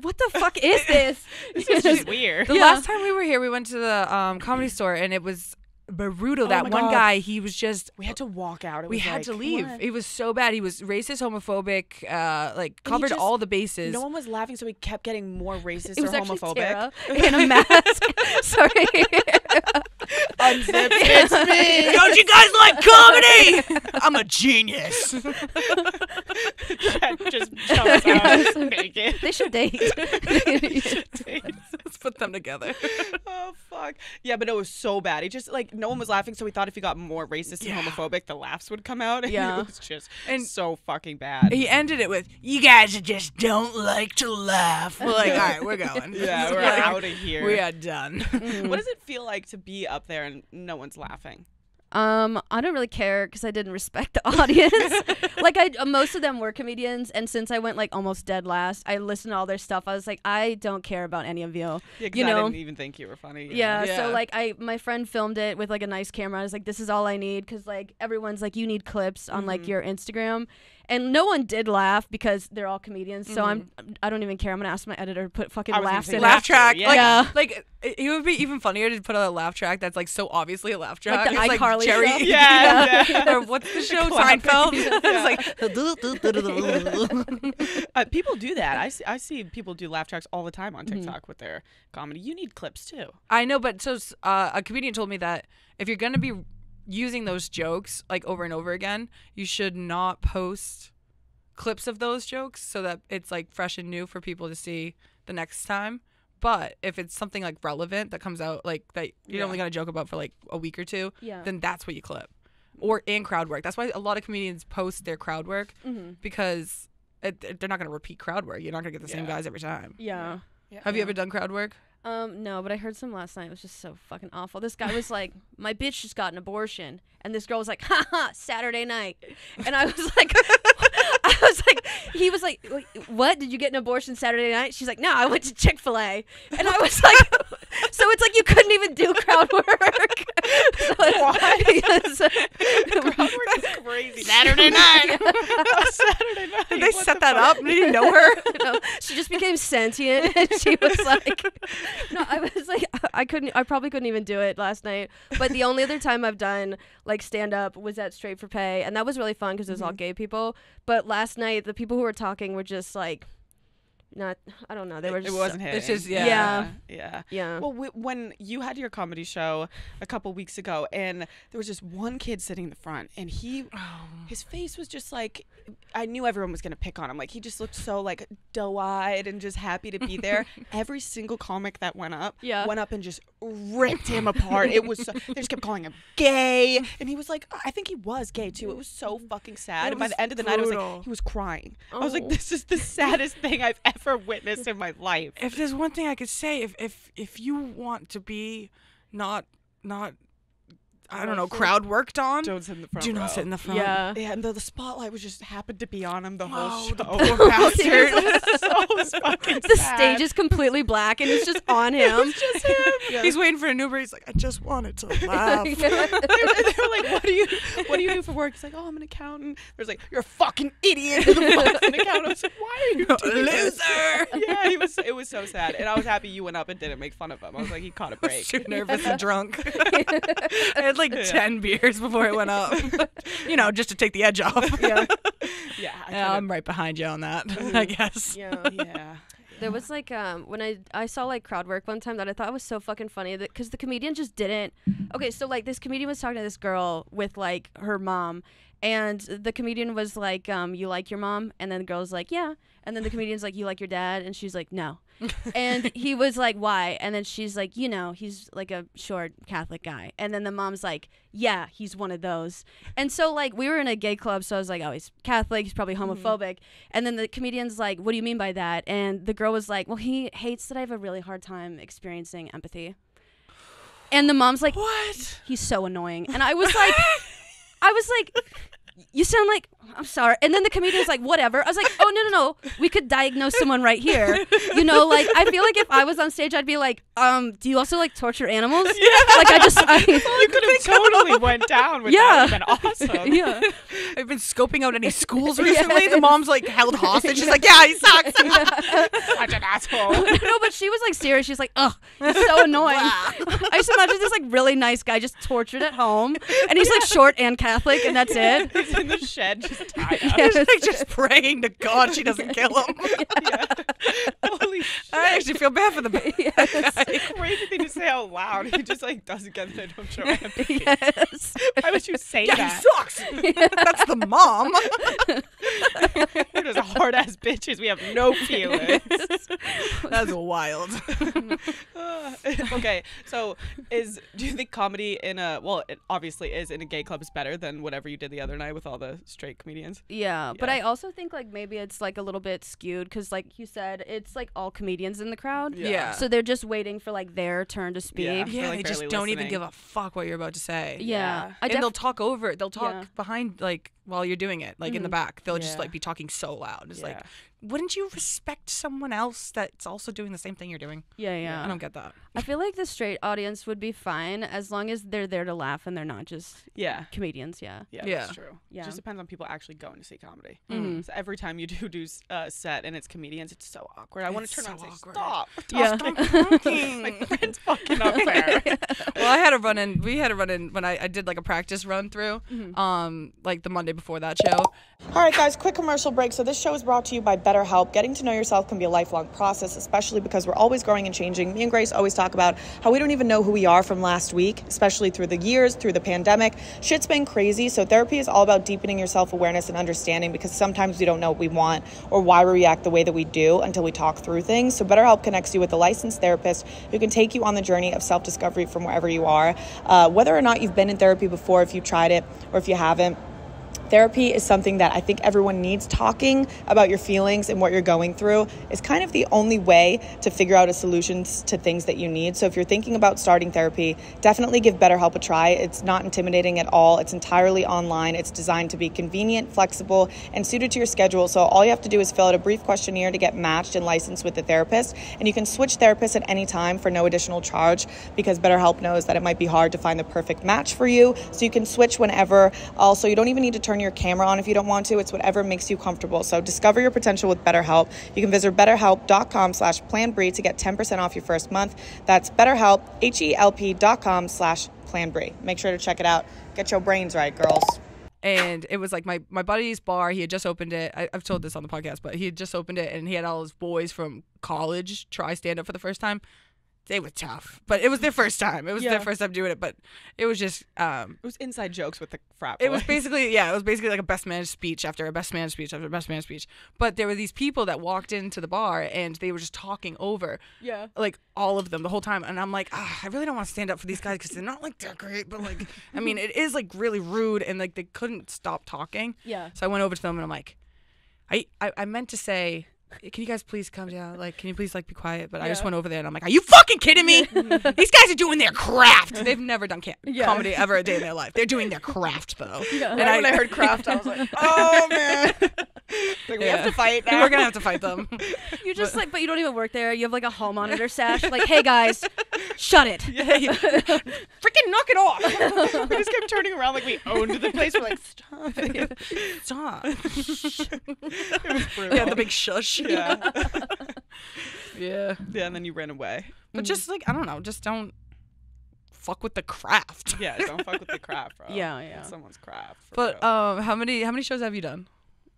What the fuck is this? This is just weird. The Yeah. last time we were here, we went to the um, comedy store, and it was brutal. Oh that one God. guy, he was just. We had to walk out. It We had like, to leave. what? It was so bad. He was racist, homophobic, uh, like covered just- all the bases. No one was laughing, so we kept getting more racist It was or homophobic. Tara in a mask. Sorry. Unzip, it's me. Don't you guys like comedy? I'm a genius. just jumps out naked. they should date. Let's put them together. oh fuck. Yeah, but it was so bad. He just like no one was laughing, so we thought if he got more racist Yeah. and homophobic, the laughs would come out. And Yeah. it was just And- so fucking bad. He ended it with, "You guys just don't like to laugh." We're like, "All right, we're going. yeah, we're Like, out of here. We are done." Mm. What does it feel like to be up there and no one's laughing? Um, I don't really care because I didn't respect the audience. like I, uh, most of them were comedians, and since I went like almost dead last, I listened to all their stuff. I was like, I don't care about any of you. Yeah, 'cause You know? I know? didn't even think you were funny. Yeah, Yeah. So like I, my friend filmed it with like a nice camera. I was like, this is all I need because like everyone's like, you need clips on like your Instagram, and no one did laugh because they're all comedians. So I'm, I don't even care. I'm gonna ask my editor to put fucking I was gonna laughs say in laugh it. track. yeah. Like, Yeah. like it, it would be even funnier to put a laugh track that's like so obviously a laugh track. the It's iCarly Jerry. stuff. Yeah, yeah. or what's the show? Clapping. Seinfeld. It's like. Uh, people do that. I see, I see people do laugh tracks all the time Mm-hmm. on TikTok with their comedy. You need clips too. I know, but so uh, a comedian told me that if you're gonna be using those jokes like over and over again, you should not post clips of those jokes so that it's like fresh and new for people to see the next time. But if it's something like relevant that comes out like that you're Yeah. only gonna joke about for like a week or two, Yeah. then that's what you clip. Or in crowd work. That's why a lot of comedians post their crowd work Mm-hmm. because it, it- they're not gonna repeat crowd work. You're not gonna get the same guys every time. Yeah. Have you ever done crowd work? Um, no, but I heard some last night. It was just so fucking awful. This guy was like, "My bitch just got an abortion," and this girl was like, "Ha ha, Saturday night," and I was like, I was like, he was like, "What? Did you get an abortion Saturday night?" She's like, "No, I went to Chick Fil A," and I was like, "So it's like you couldn't even do crowd work." so it's- Crowd work is crazy. Saturday night. Saturday night. Did they What set the that fuck? up? Did you know her? no, she just became sentient and she was like no i was like i couldn't i probably couldn't even do it last night but the only other time i've done like stand up was at straight for pay and that was really fun because it was all mm-hmm. gay people but last night the people who were talking were just like not i don't know they were just, It wasn't hitting. it's just- yeah. Yeah. Yeah. yeah Well, w- when you had your comedy show a couple weeks ago, and there was just one kid sitting in the front, and he, oh. his face was just like, I knew everyone was gonna pick on him. Like he just looked so like doe-eyed and just happy to be there. Every single comic that went up, Yeah. went up and just ripped him apart. It was, so, they just kept calling him gay, and he was like, I think he was gay too. It was so fucking sad. It and by the end of the night, I was like, he was crying. I was like, Oh. this is the saddest thing I've ever witnessed in my life. if there's one thing I could say, if if if you want to be not not I don't oh, know crowd worked on, Don't sit in the front do row. sit in the front. yeah Yeah, and the, the spotlight was just happened to be on him the whole Oh, show. the poor bastard. so fucking the sad. stage is completely black and it's just on him it's just him. Yeah. He's waiting for an Uber. He's like, I just wanted to laugh. They, were, they were like, "What do you, what do you do for work?" He's like, "Oh, I'm an accountant." There's like, "You're a fucking idiot." The fucking accountant. I was like, "Why are you doing this?" Loser. Yeah, he was. It was so sad, and I was happy you went up and didn't make fun of him. I was like, he caught a break. Too nervous and drunk. I had like ten beers before it went up. you know, just to take the edge off. yeah Yeah, Yeah, I'm right behind you on that. I guess. yeah yeah. There was like um when I I saw like crowd work one time that I thought was so fucking funny that because the comedian just didn't. Okay, so like this comedian was talking to this girl with like her mom, and the comedian was like, um, "You like your mom?" And then the girl's like, "Yeah." And then the comedian's like, "You like your dad?" And she's like, "No." and he was like, "Why?" And then she's like, "You know, he's like a short Catholic guy." And then the mom's like, "Yeah, he's one of those." And so like we were in a gay club, so I was like, "Oh, he's Catholic. He's probably homophobic." And then the comedian's like, "What do you mean by that?" And the girl was like, "Well, he hates that I have a really hard time experiencing empathy." And the mom's like, What? "He's so annoying." And I was like, I was like, "You sound like I'm sorry." And then the comedian's like, "Whatever." I was like, "Oh no, no, no. We could diagnose someone right here." You know, like I feel like if I was on stage, I'd be like, "Um, do you also like torture animals?" Yeah. Like I just, I, You could have totally went down with Yeah. that. Would have been awesome. yeah. I've been scoping out any schools recently. The mom's like held hostage. She's like, yeah, he sucks. Such an asshole. no, but she was like serious. She's like, ugh, he's so annoying. I just imagine this like really nice guy just tortured at home, and he's like short and Catholic, and that's it. He's in the shed just tied up. He's like just praying to God she doesn't kill him. Yeah. Holy shit. I actually feel bad for the Yes. It's a crazy thing to say out loud. He just like doesn't get that. I'm sure. empathy. yes. Why would you say Yeah, that? he sucks. That's the mom. We're just hard ass bitches. We have no feelings. That's wild. Okay, so is do you think comedy in a well, it obviously is in a gay club is better than whatever you did the other night with all the straight comedians? Yeah, but I also think like maybe it's like a little bit skewed because like you said, it's like all comedians in the crowd. Yeah. So they're just waiting for like their turn to speak. Yeah. yeah, like, they just barely don't even give a fuck what you're about to say. Yeah. Yeah. I and def- they'll talk over it. They'll talk Yeah. behind, like while you're doing it, like in the mm-hmm. back. They'll just like be talking so loud. It's like, Yeah. Wouldn't you respect someone else that's also doing the same thing you're doing? yeah, yeah. I don't get that. I feel like the straight audience would be fine as long as they're there to laugh and they're not just Yeah. comedians. Yeah. Yeah, Yeah. that's true. Yeah. It just depends on people actually going to see comedy. Mhm. So every time you do do s- uh, set and it's comedians, it's so awkward. I want to turn so around and say, awkward. "Stop, Yeah. stop talking." My friend's fucking up there. well, I had a run in. We had a run in when I, I did like a practice run through, Mm-hmm. um, like the Monday before that show. All right, guys, quick commercial break. So, this show is brought to you by BetterHelp. Getting to know yourself can be a lifelong process, especially because we're always growing and changing. Me and Grace always talk about how we don't even know who we are from last week, especially through the years, through the pandemic. Shit's been crazy. So, therapy is all about deepening your self awareness and understanding because sometimes we don't know what we want or why we react the way that we do until we talk through things. So, BetterHelp connects you with a licensed therapist who can take you on the journey of self discovery from wherever you are. Uh, whether or not you've been in therapy before, if you've tried it, or if you haven't, Therapy is something that I think everyone needs. Talking about your feelings and what you're going through is kind of the only way to figure out a solutions to things that you need. So if you're thinking about starting therapy, definitely give BetterHelp a try. It's not intimidating at all. It's entirely online. It's designed to be convenient, flexible, and suited to your schedule. So all you have to do is fill out a brief questionnaire to get matched and licensed with the therapist, and you can switch therapists at any time for no additional charge because BetterHelp knows that it might be hard to find the perfect match for you. So you can switch whenever. Also, you don't even need to turn your camera on if you don't want to. It's whatever makes you comfortable. So discover your potential with BetterHelp. You can visit betterhelp.com slash planbri to get 10% off your first month. That's betterhelp, H-E-L-P dot com slash planbri. Make sure to check it out. Get your brains right, girls. and it was like my my buddy's bar. He had just opened it. I, I've told this on the podcast, but he had just opened it, and he had all his boys from college try stand up for the first time. They were tough, but it was their first time. It was Yeah. their first time doing it, but it was just um, It was inside jokes with the frat. it was basically yeah, it was basically like a best man speech after a best man speech after a best man speech. But there were these people that walked into the bar and they were just talking over Yeah. like all of them the whole time and i'm like ah, i really don't want to stand up for these guys because they're not like that great but like i mean it is like really rude and like they couldn't stop talking Yeah. so i went over to them and i'm like i i, I meant to say can you guys please come down? Like, can you please like be quiet? But I just went over there and I'm like, "Are you fucking kidding me? These guys are doing their craft. They've never done Yeah. comedy ever a day in their life. They're doing their craft though." Yeah. And Right when I heard craft, I was like, oh man. like, we have Yeah. to fight now. We're gonna have to fight them. You just like, but you don't even work there. You have like a hall monitor sash. Like, hey guys, shut it. Yeah, yeah. Freaking knock it off! we just kept turning around like we owned the place. We're like, stop. Stop. It was brutal. yeah, the big shush. yeah. yeah. yeah, and then you ran away. But just like I don't know, just don't fuck with the craft. Yeah, don't fuck with the craft, bro. Yeah, yeah. It's someone's craft. But real. um, how many how many shows have you done?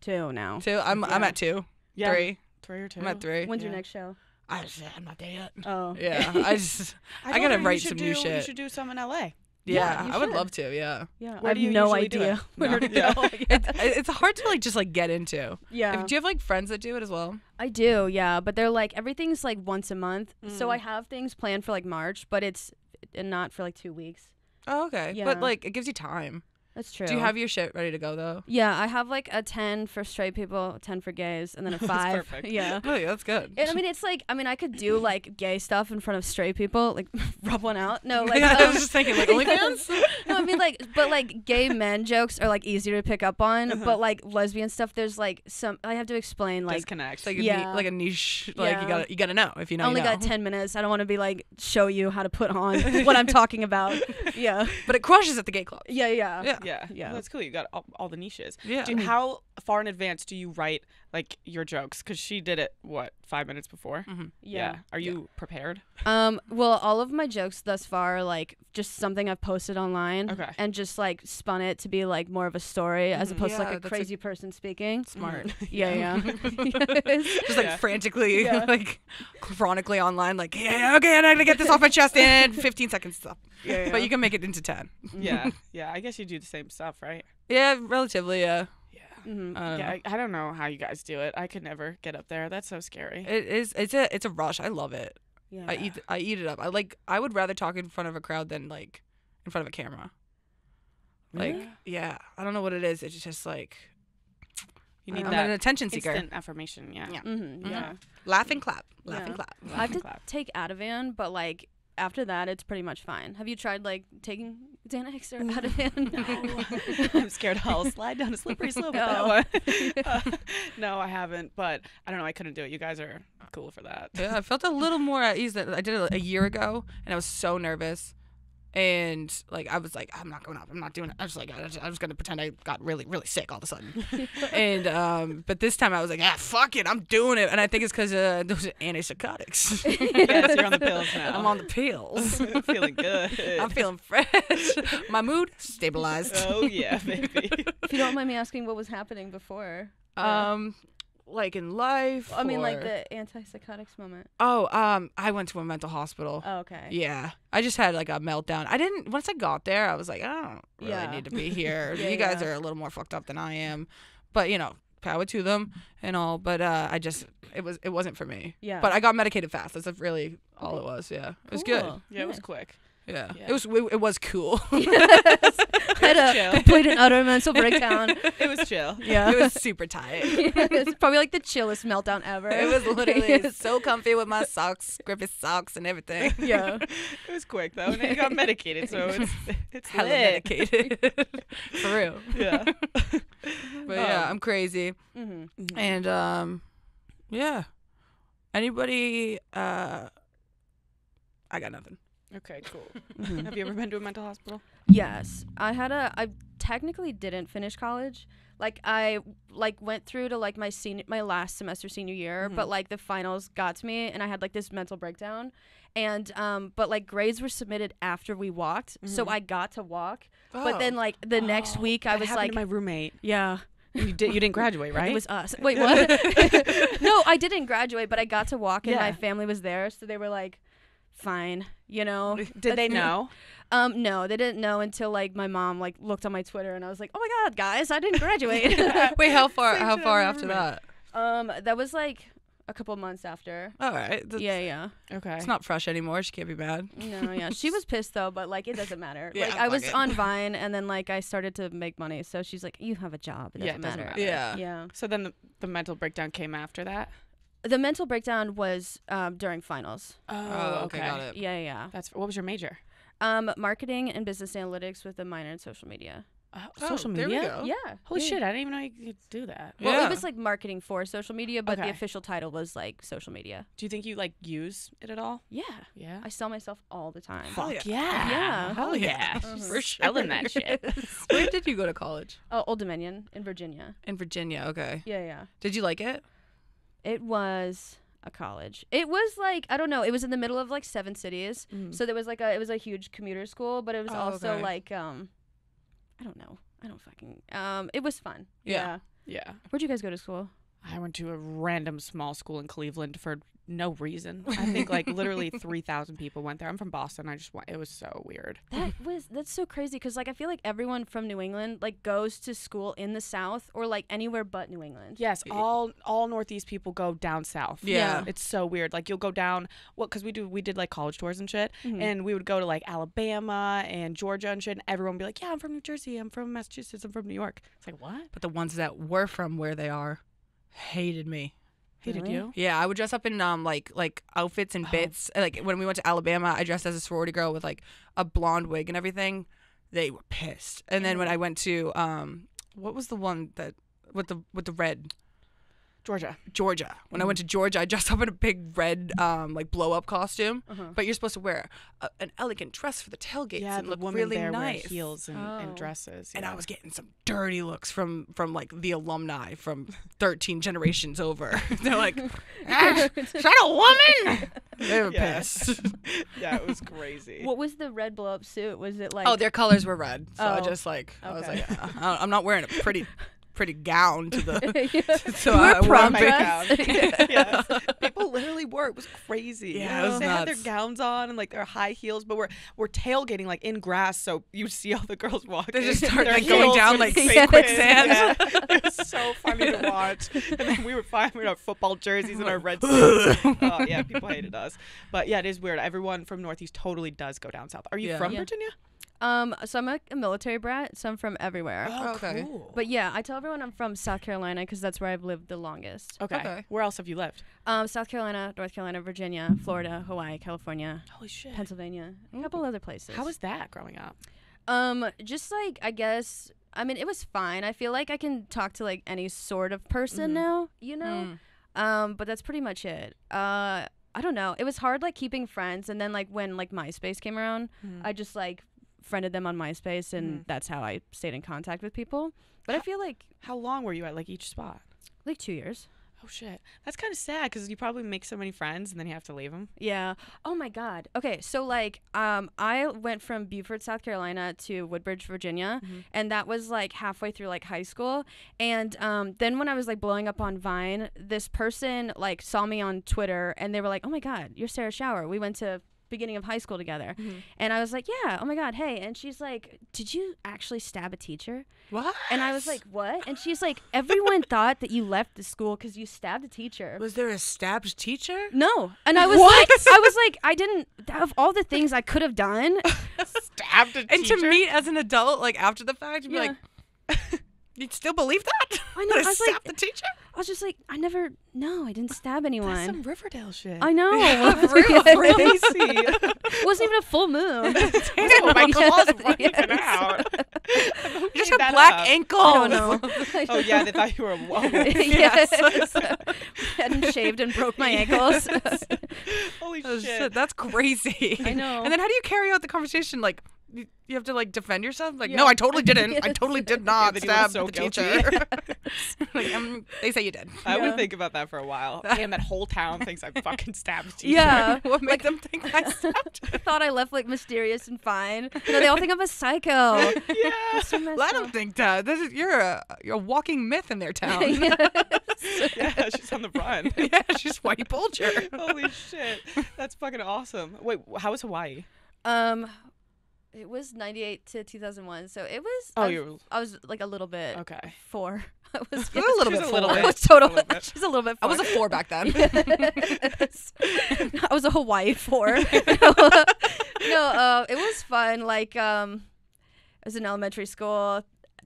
Two now. Two. I'm I'm Yeah. at two. yeah, Three. three or two. I'm at three. When's your Yeah. next show? I just, I'm not there yet. Oh. Yeah, I just I, told gotta her you write should some do, new You shit. should do some in LA. yeah, you I would should. love to. Yeah, Yeah. Where I do have you no usually do idea where No. to Yeah. go. it's it's hard to like just like get into. yeah. If- do you have like friends that do it as well? I do, yeah, but they're like everything's like once a month. So Mm. I have things planned for like March, but it's uh, not for like 2 weeks. Oh, okay. Yeah. But like it gives you time. That's true. Do you have your shit ready to go though? Yeah, I have like a 10 for straight people, 10 for gays, and then a 5. perfect. Yeah. Oh, yeah, that's good. And I mean, it's like, I mean, I could do like gay stuff in front of straight people, like rub one out. No, like, Yeah, I um, was just thinking like OnlyFans. no, I mean like, but like gay men jokes are like easier to pick up on, but like lesbian stuff, there's like some I have to explain like Disconnect. Like Yeah. ni- like a niche. Like Yeah. you gotta you gotta know if you know. I only you know. got 10 minutes. I don't want to be like show you how to put on what I'm talking about. Yeah. But it crushes at the gay club. Yeah, yeah. Yeah. Yeah, Yeah. Well, that's cool. You got all, all the niches. Yeah. Do, how far in advance do you write like your jokes? Because she did it what five minutes before. Mm-hmm. Yeah. Are you prepared? Um, well, all of my jokes thus far are like just something I've posted online Okay. and just like spun it to be like more of a story mm-hmm. as opposed Yeah, to like a that's a- crazy person speaking. Smart. Mm. Yeah, yeah. Just like Yeah. frantically, Yeah. like chronically online, like, yeah, okay, I gotta get this off my chest in 15 seconds. Stop. Yeah, But you can make it into 10. yeah, yeah. I guess you do the same stuff, right? Yeah, relatively, yeah. Yeah. Mhm. I don't yeah, know. I, I don't know how you guys do it. I could never get up there. That's so scary. It is. It's a. It's a rush. I love it. Yeah. I eat. I eat it up. I like. I would rather talk in front of a crowd than like in front of a camera. Like, Really? yeah. I don't know what it is. It's just like You need I'm that an attention seeker. instant affirmation. Yeah. Yeah. Mhm, Mhm. Yeah. Laugh and clap. Laugh and Yeah. clap. I have to Clap. take Ativan, but like after that, it's pretty much fine. Have you tried like taking Xanax or Ativan? I'm scared I'll slide down a slippery slope with No. that one. Uh, no, I haven't, but I don't know. I couldn't do it. You guys are cool for that. Yeah, I felt a little more at ease. That I did it a year ago, and I was so nervous. And like I was like, I'm not going up. I'm not doing it. I was like, I was, I was gonna pretend I got really, really sick all of a sudden. and um, but this time I was like, ah, fuck it, I'm doing it. And I think it's because uh, those are antipsychotics. yes, you're on the pills now. I'm on the pills. feeling good. I'm feeling fresh. My mood stabilized. Oh yeah, baby. if you don't mind me asking, what was happening before? Um, like in life. I mean, like or- the antipsychotics moment. Oh, um, I went to a mental hospital. Oh, okay. Yeah, I just had like a meltdown. I didn't. Once I got there, I was like, I don't really Yeah. need to be here. Yeah, you guys yeah. are a little more fucked up than I am, but you know, power to them and all. But uh, I just, it was, it wasn't for me. Yeah. But I got medicated fast. That's really all it was. Yeah, it was good. Cool. Yeah, Yeah, it was quick. Yeah. Yeah. It was, it, it was cool. Had a chill. complete and utter mental breakdown. It was chill. Yeah. it was super tight. it's probably like the chillest meltdown ever. It was literally Yes. so comfy with my socks, grippy socks, and everything. Yeah. It was quick though, and you got medicated, so it's it's Hella lit. medicated. For real. Yeah. But yeah, Um, I'm crazy. hmm And um yeah. Anybody uh I got nothing. Okay, cool. Mhm. Have you ever been to a mental hospital? Yes, I had a. I technically didn't finish college. Like I like went through to like my senior, my last semester senior year, but like the finals got to me, and I had like this mental breakdown. And um, but like grades were submitted after we walked, so I got to walk. But then like the next Oh, week, I that was like, to my roommate. yeah, You did. You didn't graduate, right? it was us. Wait, what? no, I didn't graduate, but I got to walk, and my family was there, so they were like, fine, you know. Did they know? Um, no, they didn't know until like my mom like looked on my Twitter and I was like, oh my god, guys, I didn't graduate. Wait, how far Same how far after that? um, that was like a couple months after. All right. That's, yeah, yeah. Okay. It's not fresh anymore. She can't be mad. No, yeah. She was pissed though, but like it doesn't matter. Yeah, like I was it. on Vine and then like I started to make money, so she's like, you have a job. It doesn't, Yeah, it doesn't matter. matter. Yeah. Yeah. So then the, the mental breakdown came after that. The mental breakdown was um during finals. Oh, okay, got it. Yeah, yeah. That's what was your major? Um, marketing and business analytics with a minor in social media. Uh, Oh, social there we media. go. Yeah. Holy yeah. shit! I didn't even know you could do that. Well, Yeah. it was like marketing for social media, but the official title was like social media. Do you think you like use it at all? Yeah. Yeah. I sell myself all the time. Hell Fuck yeah. yeah. Yeah. Hell yeah. Mhm. For sure. Selling that shit. Where did you go to college? Oh, Old Dominion in Virginia. In Virginia. Okay. Yeah, yeah. Did you like it? It was a college. It was like I don't know. It was in the middle of like seven cities, Mhm. so there was like a it was a huge commuter school, but it was Oh, also okay. like um, I don't know. I don't fucking um. It was fun. Yeah. Yeah. Where'd you guys go to school? I went to a random small school in Cleveland for no reason. I think like literally 3,000 people went there. I'm from Boston. I just went. It was so weird. That was that's so crazy because like I feel like everyone from New England like goes to school in the South or like anywhere but New England. Yes, all all Northeast people go down south. Yeah. It's so weird. Like you'll go down what cuz we do we did like college tours and shit Mhm. and we would go to like Alabama and Georgia and shit and everyone would be like, "Yeah, I'm from New Jersey. I'm from Massachusetts. I'm from New York." It's like, "What?" But the ones that were from where they are hated me. Hated Really? you? Yeah, I would dress up in um like like outfits and Oh. bits. Like when we went to Alabama, I dressed as a sorority girl with like a blonde wig and everything. They were pissed. And then when I went to um what was the one that with the with the red Georgia. Georgia. When I went to Georgia, I dressed up in a big red um like blow up costume. Uh-huh. But you're supposed to wear a, an elegant dress for the tailgates yeah, and the look women really there nice. wear heels and, Oh. and dresses. and. I was getting some dirty looks from from like the alumni from 13 generations over. They're like, ah, "Is that a woman?" They were Yeah. pissed. yeah, it was crazy. What was the red blow up suit? Was it like oh, their colors were red, so I Oh, just like I was like, I'm not wearing a pretty pretty gown to the. Yeah. so You were I wore prom my dress. gown. yes. People literally wore It was crazy. Yeah, it was they had their gowns on and like their high heels, but we're we're tailgating like in grass, so you see all the girls walking. They just start, like, going down, like, sink fake in. quicksand. Yeah. It was so funny to watch. And then we were fine with our football jerseys and our red suits. oh yeah, people hated us. But yeah, it is weird. Everyone from Northeast totally does go down south. Are you Yeah. from Yeah. Virginia? Um, so I'm a, a military brat, so I'm from everywhere. Oh, okay. cool. But yeah, I tell everyone I'm from South Carolina because that's where I've lived the longest. okay. Okay. Where else have you lived? Um, South Carolina, North Carolina, Virginia, Florida, Hawaii, California, Holy shit. Pennsylvania, a couple other places. How was that growing up? Um, just like I guess I mean it was fine. I feel like I can talk to like any sort of person Mhm. now, you know. Mm. Um, but that's pretty much it. Uh, I don't know. It was hard like keeping friends, and then like when like MySpace came around, I just like friended them on MySpace, and Mhm. that's how I stayed in contact with people. But I feel like How long were you at like each spot? like two years. Oh shit, that's kind of sad because you probably make so many friends and then you have to leave them. Yeah. Oh my God. Okay. So like, um, I went from Beaufort, South Carolina, to Woodbridge, Virginia, Mhm. and that was like halfway through like high school. And um, then when I was like blowing up on Vine, this person like saw me on Twitter, and they were like, "Oh my God, you're Sarah Schauer. We went to." Beginning of high school together mm-hmm. and i was like yeah oh my god hey and she's like did you actually stab a teacher What? and i was like what and she's like everyone thought that you left the school because you stabbed a teacher was there a stabbed teacher? no. And I was What? like, I was like, I didn't, of all the things I could have done, Stabbed a teacher. And to meet as an adult, like after the fact, you'd be Yeah. like, you'd still believe that? I know, That I was like- the teacher? I was just like, I never, no, I didn't stab anyone. That's some Riverdale shit. I know. real crazy. it wasn't even a full moon. oh my claws weren't Yes. even out. You just Made black up. ankles. I don't know. Oh yeah, they thought you were a wolf. yes. Hadn't shaved and broke my ankles. Holy Oh, shit. shit, that's crazy. I know. And then how do you carry out the conversation? Like, you, you have to like defend yourself. Like, no, I totally didn't. I totally did not that he was stab so the guilty. teacher. like, um, they say you did. I Yeah. would think about that for a while. Damn, that whole town thinks I fucking stabbed a teacher. yeah. what made them think I stabbed? her? Thought I left like mysterious and fine. No, they all think I'm a psycho. Yeah. So messed Let them think that. This is, you're a you're a walking myth in their town. yeah, she's on the run. yeah, she's Whitey Bulger. Holy shit. That's fucking awesome. Wait, how was Hawaii? Um, it was '98 to 2001, so it was. Oh, I, you were I was like a little bit okay. four. I was You're a little bit a little forward. I bit. was total. A little bit. She's a little bit. I was a four back then. I was a Hawaii four. no, uh, it was fun. Like, um, it was in elementary school.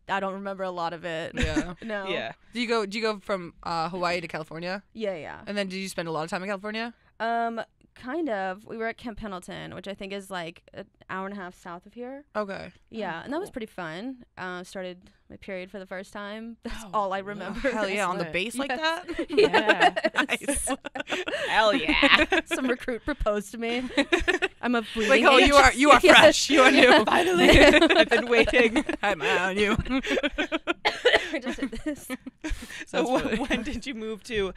I don't remember a lot of it. yeah. No. Yeah. Do you go? Do you go from uh, Hawaii to California? Yeah, yeah. And then did you spend a lot of time in California? Um, kind of. We were at Camp Pendleton, which I think is like an hour and a half south of here. Okay. Yeah, and that was pretty fun. Uh, started my period for the first time. That's Oh, all I remember. Hell yeah, on the base like Yes. that. Yeah. nice. Hell yeah. Some recruit proposed to me. I'm a bleeding Like, oh, you are you are Yes. fresh. You are new. Finally. I've been waiting. I'm eye on you. I just did this. So That's wh- when did you move to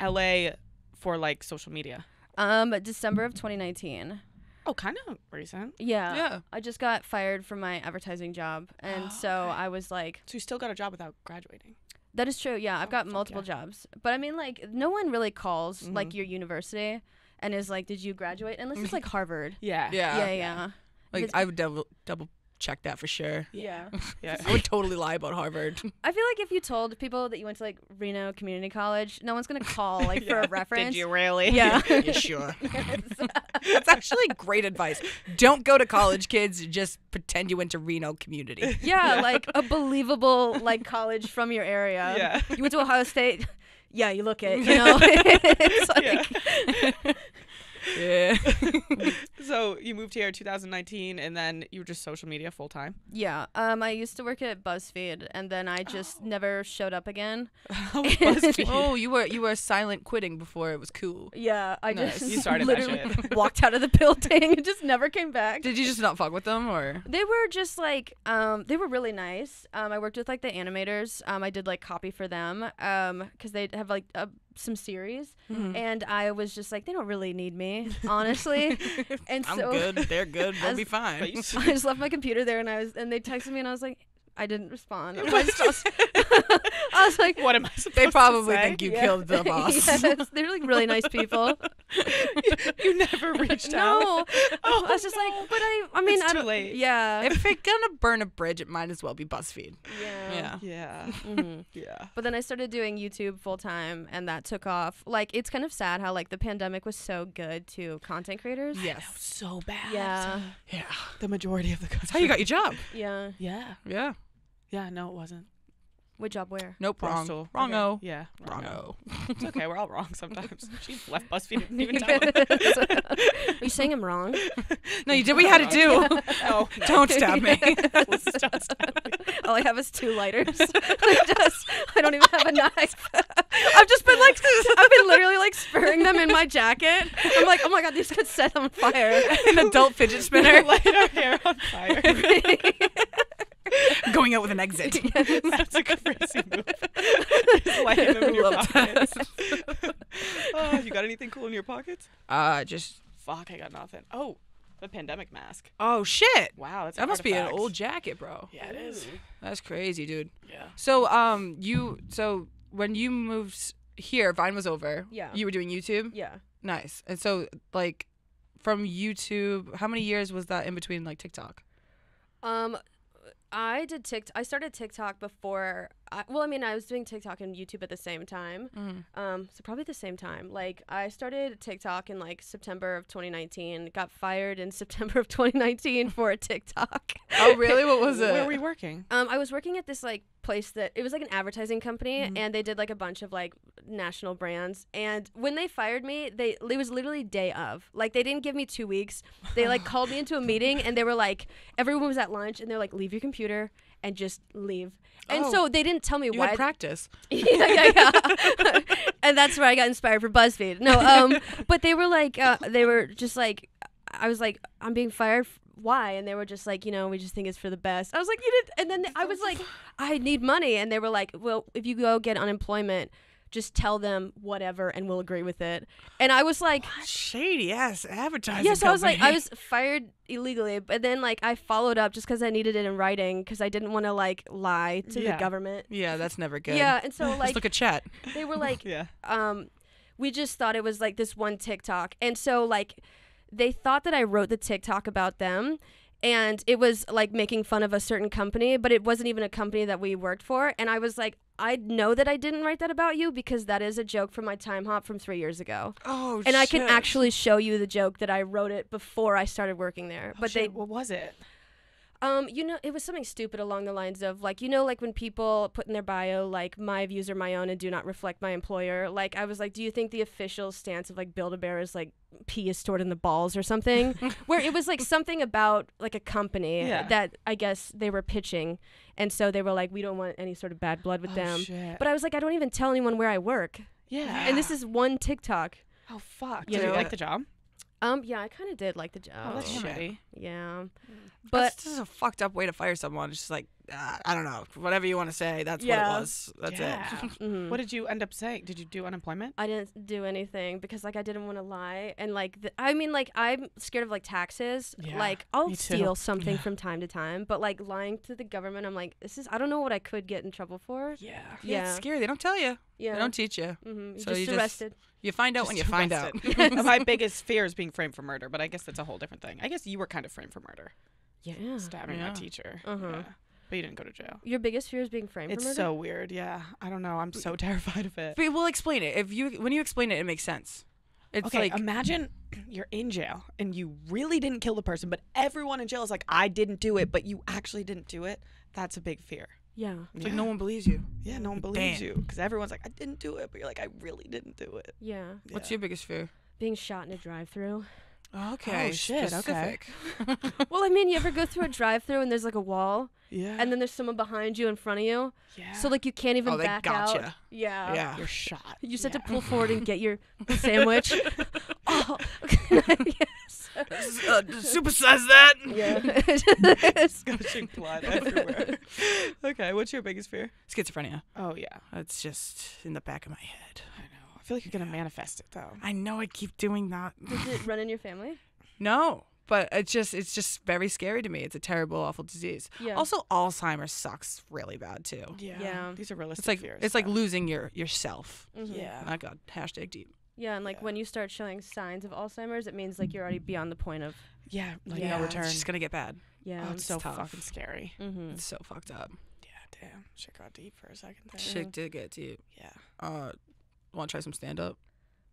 LA for like social media? Um, December of 2019. Oh, kind of recent. Yeah. Yeah. I just got fired from my advertising job, and Oh, so okay. I was like, So you still got a job without graduating. "That is true. Yeah, I've Oh, got fuck multiple yeah. jobs, but I mean, like, no one really calls like Mhm. your university and is like, "Did you graduate?" Unless it's like Harvard. Yeah. Yeah. Yeah, yeah, Like I would double double check that for sure. yeah. Yeah. I would totally lie about Harvard. I feel like if you told people that you went to like Reno Community College, no one's gonna call like for Yeah. a reference. Did you really? Yeah. you sure? That's actually great advice. Don't go to college, kids. Just pretend you went to Reno Community. yeah, like a believable like college from your area. Yeah. You went to Ohio State. Yeah, you look it. You know. it's like, Yeah. So you moved here in 2019, and then you were just social media full time. Yeah. Um, I used to work at BuzzFeed, and then I just never showed up again. oh, you were you were silent quitting before it was cool. Yeah, I Nice. just You started that literally shit. walked out of the building and just never came back. Did you just not fuck with them or? They were just like, um, they were really nice. Um, I worked with like the animators. Um, I did like copy for them, um, because they have like uh, some series, Mm-hmm. and I was just like, they don't really need me, honestly. and I'm so good. They're good. We'll be fine. But you s- I just left my computer there, and I was, and they texted me, and I was like, I didn't respond. I, just, I was like, What am I supposed They probably to say? think you Yeah. killed the boss. yes, they're like really nice people. you never reached out. No, Oh, I was just no. like, but I, I mean, It's I too don't, late. Yeah, if you're gonna burn a bridge, it might as well be BuzzFeed. yeah, Yeah. Yeah. Mhm. Yeah. But then I started doing YouTube full time, and that took off. Like, it's kind of sad how like the pandemic was so good to content creators. Yes. So bad. Yeah, Yeah. The majority of the country. That's how you got your job. yeah. Yeah. Yeah. Yeah. No, it wasn't. What job where? Nope. Wrong. Barstool. Wrongo. Okay. Yeah. Wrongo. It's okay. We're all wrong sometimes. she left BuzzFeed. Didn't even tell us. Are you saying I'm wrong? No, you did what you had to do. Oh, no. Don't stab me. Please don't stab me. All I have is two lighters. I just, I don't even have a knife. I've just been like, I've been literally like spurring them in my jacket. I'm like, oh my god, these could set on fire. An adult fidget spinner Light our hair on fire. going out with an exit. That's a crazy move. Just lighting them in your Love pockets. oh, you got anything cool in your pockets? Uh, just. Fuck, I got nothing. Oh, the pandemic mask. Oh shit. Wow, that's That must be an old jacket, bro. Yeah, it is. That's crazy, dude. Yeah. So, um, you so when you moved here, Vine was over. Yeah. You were doing YouTube. Yeah. Nice. And so, like, from YouTube, how many years was that in between, like TikTok? Um, I did TikTok. I started TikTok before. I, well, I mean, I was doing TikTok and YouTube at the same time. Um, so probably the same time. Like, I started TikTok in like September of 2019. Got fired in September of 2019 for a TikTok. Oh, really? What was it? Where were we working? Um, I was working at this like place that it was like an advertising company, Mm-hmm. and they did like a bunch of like national brands. And when they fired me, they it was literally day of. Like they didn't give me two weeks. They like called me into a meeting, and they were like, everyone was at lunch, and they're like, leave your computer and just leave. And Oh. so they didn't tell me You why. had practice. yeah, yeah, yeah. and that's where I got inspired for BuzzFeed. No, um, but they were like, uh, they were just like, I was like, I'm being fired. Why? And they were just like, you know, we just think it's for the best. I was like, you did. And then I was like, I need money. And they were like, well, if you go get unemployment, just tell them whatever, and we'll agree with it. And I was like, Shady ass advertising. Yes, I was like, I was fired illegally, but then like I followed up just because I needed it in writing because I didn't want to like lie to Yeah. the government. Yeah, that's never good. Yeah, and so Let's like look at chat. they were like, Yeah. um, we just thought it was like this one TikTok, and so like they thought that I wrote the TikTok about them. And it was like making fun of a certain company, but it wasn't even a company that we worked for. And I was like, I know that I didn't write that about you because that is a joke from my time hop from three years ago. Oh, And I can actually show you the joke that I wrote it before I started working there. Oh, But shit, they what was it? Um, you know, it was something stupid along the lines of like, you know, like when people put in their bio like my views are my own and do not reflect my employer. Like I was like, do you think the official stance of like Build a Bear is like pee is stored in the balls or something? Where it was like something about like a company Yeah. that I guess they were pitching, and so they were like, we don't want any sort of bad blood with Oh, them. shit. But I was like, I don't even tell anyone where I work, yeah. and this is one TikTok. oh fuck. you Did you like the job? Um, yeah, I kind of did like the job. Oh, that's shit. shitty. yeah, But but this is a fucked up way to fire someone. It's just like uh, I don't know, whatever you want to say. That's what it was. That's yeah. it. mhm. What did you end up saying? Did you do unemployment? I didn't do anything because like I didn't want to lie and like th- I mean like I'm scared of like taxes. Yeah, like I'll steal something from time to time, but like lying to the government, I'm like this is I don't know what I could get in trouble for. Yeah. Yeah, Yeah, it's scary. They don't tell you. yeah. They don't teach you. mm-hmm. So just you just- arrested. You find out when you find out. arrested. My biggest fear is being framed for murder, but I guess that's a whole different thing. I guess you were kind of framed for murder, Yeah. stabbing Yeah. my teacher. Uh-huh. Yeah. But you didn't go to jail. Your biggest fear is being framed It's for murder. so weird. Yeah. I don't know. I'm so terrified of it. But we'll explain it. If you when you explain it, it makes sense. It's okay, like imagine you're in jail and you really didn't kill the person, but everyone in jail is like, I didn't do it, but you actually didn't do it. That's a big fear. Yeah. it's like no one believes you. Yeah, no one believes Damn. you because everyone's like, I didn't do it, but you're like, I really didn't do it. Yeah. What's your biggest fear? Being shot in a drive-through. Oh, okay, Oh, shit, okay. well, I mean, you ever go through a drive-through and there's like a wall, Yeah. and then there's someone behind you in front of you, yeah. so like you can't even Oh, they back out. Yeah. Yeah. you're shot. You just have to pull forward and get your sandwich. oh, yes. uh, supersize that. Yeah. gushing blood everywhere. okay, what's your biggest fear? Schizophrenia. Oh yeah, it's just in the back of my head. I know. I feel like you're gonna manifest it though. I know I keep doing that. Does it run in your family? No, but it's just it's just very scary to me. It's a terrible, awful disease. Yeah. Also, Alzheimer's sucks really bad too. Yeah. Yeah. These are realistic It's like fears. it's like losing your yourself. Mhm. Yeah. I got hashtag deep. Yeah, and like Yeah. when you start showing signs of Alzheimer's, it means like you're already beyond the point of Yeah. Like Yeah. no It's return. just gonna get bad. yeah. oh, it's so tough. fucking scary. mm-hmm. It's so fucked up. Yeah. Damn. Shit got deep for a second there. Shit did get deep. Yeah. Uh, want to try some stand up?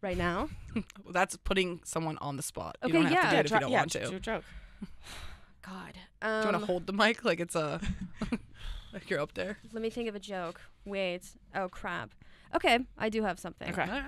Right now, well, That's putting someone on the spot. Okay, you don't have yeah. to do it if try- you don't yeah, want do to. a joke. God. Do you Um, want to hold the mic like it's a like you're up there? let me think of a joke. Wait. Oh crap. Okay, I do have something. Okay.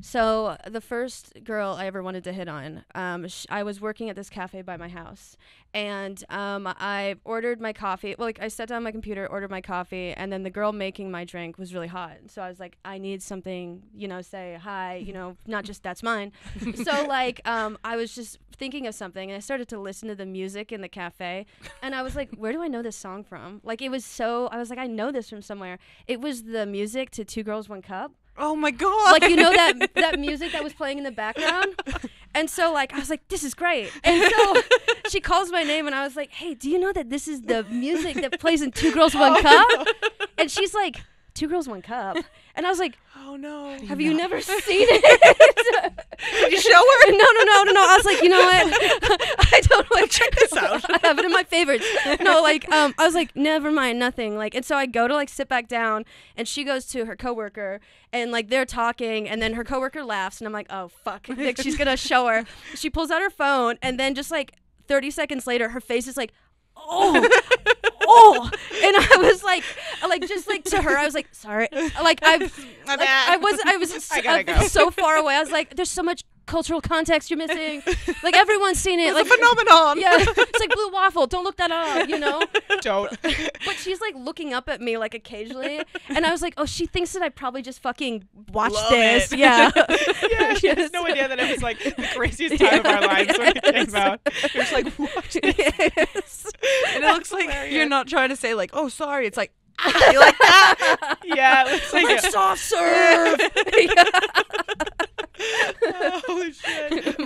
So the first girl I ever wanted to hit on, um, sh- I was working at this cafe by my house, and um, I ordered my coffee. Well, like I sat down on my computer, ordered my coffee, and then the girl making my drink was really hot. So I was like, I need something, you know, say hi, you know, not just that's mine. so like, um, I was just thinking of something, and I started to listen to the music in the cafe, and I was like, where do I know this song from? Like it was so, I was like, I know this from somewhere. It was the music to Two Girls One Cup Oh my god! like you know that that music that was playing in the background? And so like i was like this is great. And so she calls my name and i was like hey do you know that this is the music that plays in two oh girls one cup? And she's like two girls one cup. And i was like oh no! have you never seen it Did you show her? no no no no no i was like you know what i don't like Check this out. I have it in my favorites. No, like um, I was like, never mind, nothing. Like, and so I go to like sit back down, and she goes to her coworker, and like they're talking, and then her coworker laughs, and I'm like, oh fuck, like she's gonna show her. She pulls out her phone, and then just like 30 seconds later, her face is like, oh. Oh, and I was like, like just like to her, I was like, sorry, like I've, like, bad. I was, I was I gotta I was go. so far away. I was like, there's so much cultural context you're missing. Like everyone's seen it. It's like a phenomenon. yeah, it's like blue waffle. Don't look that up, you know. Don't. But she's like looking up at me like occasionally, and I was like, oh, she thinks that I probably just fucking watched Love this. it. Yeah. yeah, she has no idea that it was like the craziest time of our lives when it came out. It was like, what? Yes. And it looks like you're not trying to say like, oh sorry. It's like, ah, you like that? Yeah, it's like, Like soft serve. Holy shit.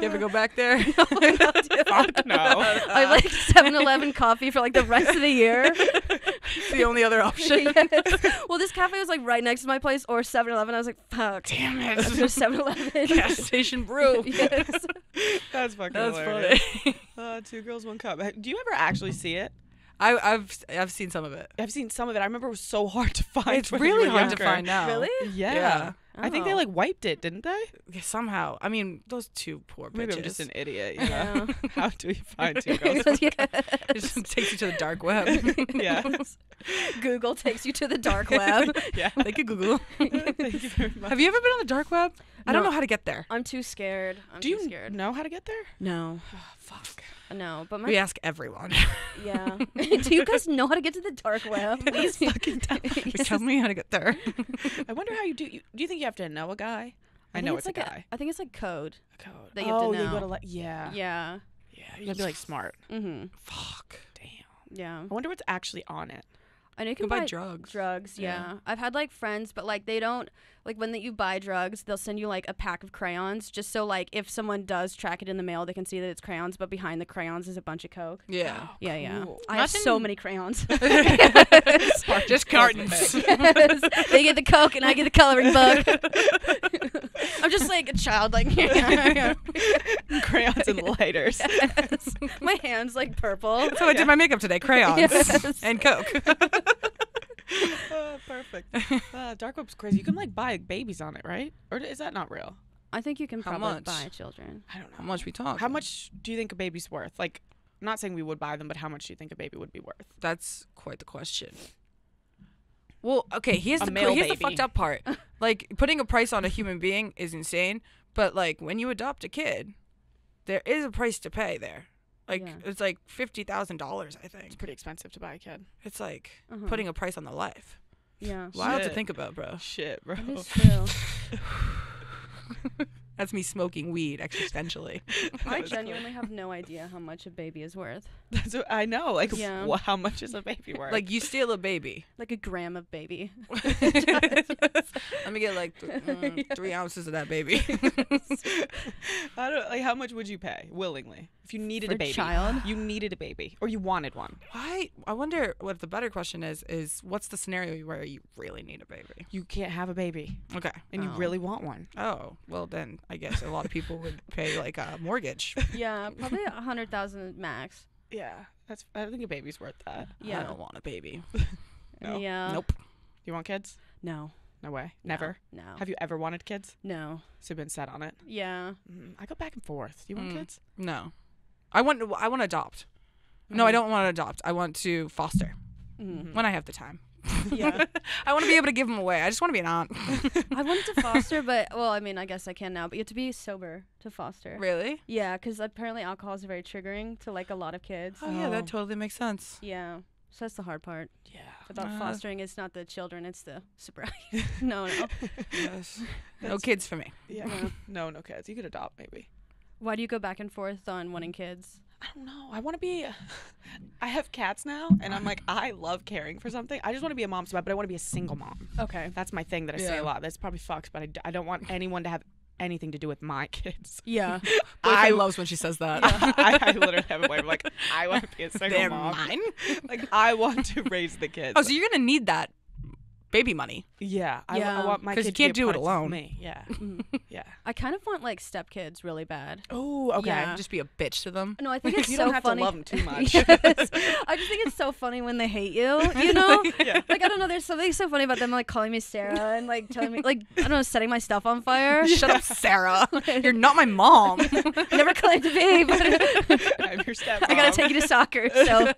You ever go back there? Fuck no. I like 7-Eleven coffee for like the rest of the year. It's the only other option. Yes. Well, this cafe was like right next to my place, or 7-Eleven. I was like, fuck. Damn Let's it. go to 7-Eleven. Gas station brew. yes. That's fucking That's hilarious. funny. Uh, two girls, one cup. Do you ever actually see it? I, I've I've seen some of it. I've seen some of it. I remember it was so hard to find. It's when we really were hard to find now. Really? Yeah. Yeah. I think they Oh. like wiped it, didn't they? Yeah, somehow. I mean, those two poor bitches. Maybe I'm just an idiot. You Yeah. know? How do you find two girls? Yeah. It just takes you to the dark web. Yeah. Google takes you to the dark web. yeah. Thank you, Google. Thank you very much. Have you ever been on the dark web? I don't know how to get there. I'm too scared. I'm do too you scared. know how to get there? No. fuck. No, but my We ask everyone. yeah. Do you guys know how to get to the dark web? Please fucking tell Tell me how to get there. I wonder how you do. You, do you think you have to know a guy? I, think know it's, like a guy. I think it's like code. code. that you have to oh, you gotta like. Yeah. Yeah. Yeah. You gotta be like smart. Mm-hmm. fuck. Damn. Yeah. I wonder what's actually on it. I know you You can can buy buy drugs. Drugs, yeah. Yeah. I've had like friends, but like they don't like when that you buy drugs, they'll send you like a pack of crayons, just so like if someone does track it in the mail, they can see that it's crayons, but behind the crayons is a bunch of coke. Yeah. Oh, yeah, yeah. cool. I have so many crayons. Just cartons. Yes. They get the coke and I get the coloring book. I'm just like a child, like Crayons and lighters. Yes. My hands like purple. So I did my makeup today. Crayons Yes. and Coke. Oh, perfect. Uh, dark web's crazy. You can like buy babies on it, right? Or is that not real? I think you can How probably much? buy children. I don't know. How much we talk? How much do you think a baby's worth? Like, I'm not saying we would buy them, but how much do you think a baby would be worth? That's quite the question. Well, okay. Here's A the male here's the baby. fucked up part. Like putting a price on a human being is insane, but like when you adopt a kid, there is a price to pay there. Like Yeah. it's like fifty thousand dollars, I think. It's pretty expensive to buy a kid. It's like Uh-huh. putting a price on the life. Yeah. Wild to think about, bro. Shit, bro. That is true. That's me smoking weed existentially. I genuinely have no idea how much a baby is worth. That's what I know. Like, Yeah. wha- how much is a baby worth? like you steal a baby. Like a gram of baby. Let me get like th- mm, three ounces of that baby. I don't like. How much would you pay willingly if you needed For a a baby? child? You needed a baby, or you wanted one. Why? I wonder what the better question is. Is what's the scenario where you really need a baby? You can't have a baby, Okay. and you Oh. really want one. Oh well, then I guess a lot of people would pay like a mortgage. yeah, probably a hundred thousand max. Yeah, that's. I think a baby's worth that. Yeah. I don't want a baby. No. Yeah. Nope. You want kids? No. No way. No. Never. No. Have you ever wanted kids? no. So you've been set on it. Yeah. Mm, I go back and forth. Do you want Mm. kids? No. I want. I want to adopt. No, I Mm. don't want to adopt. I want to foster Mm. when I have the time. Yeah. I want to be able to give them away. I just want to be an aunt. I wanted to foster, but well, I mean, I guess I can now. But you have to be sober to foster. really? Yeah, because apparently alcohol is very triggering to like a lot of kids. Oh yeah, Oh. that totally makes sense. Yeah. So that's the hard part Yeah. about Uh, fostering. It's not the children; it's the sobriety. no, no. Yes. no kids for me. Yeah. Yeah. no, no kids. You could adopt maybe. Why do you go back and forth on wanting kids? I don't know. I want to be. I have cats now, and I'm like, I love caring for something. I just want to be a mom so bad, but I want to be a single mom. Okay. That's my thing that I say Yeah. a lot. That's probably fucks, but I, d- I don't want anyone to have anything to do with my kids. Yeah. I I- loves when she says that. I, I literally have a way. I'm like, I want to be a single They're mom. mine. Like, I want to raise the oh, kids. Oh, so you're gonna need that baby money. yeah, I, Yeah. I want my 'Cause you kid to be can't do it alone. Me. Yeah, Mm. yeah. I kind of want like stepkids really bad. Oh, okay. Yeah. Just be a bitch to them. No, I think it's you so don't have funny. to love them too much. yes. I just think it's so funny when they hate you. You know, Yeah. like I don't know. There's something so funny about them like calling me Sarah and like telling me like I don't know, setting my stuff on fire. Shut up, Sarah. You're not my mom. Never claimed to be, but I'm your stepmom. I gotta take you to soccer. So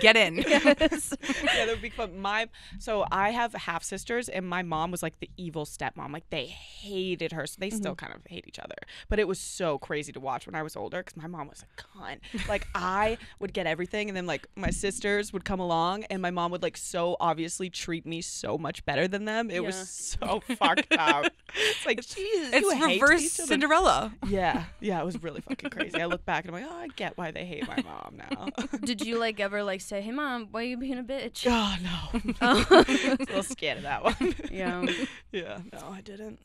Get in. yes. yeah, that would be fun. My so I have half sisters, and my mom was like the evil stepmom. Like they hated her, so they still Mm-hmm. kind of hate each other. But it was so crazy to watch when I was older because my mom was a cunt. Like I would get everything, and then like my sisters would come along, and my mom would like so obviously treat me so much better than them. It Yeah. was so fucked up. It's like Jesus, It's reverse. Cinderella. Yeah, yeah, it was really fucking crazy. I look back and I'm like, oh, I get why they hate my mom now. Did you like ever like say, "Hey mom, why are you being a bitch"? oh no, Oh. a little scared of that one. yeah. yeah, no, I didn't.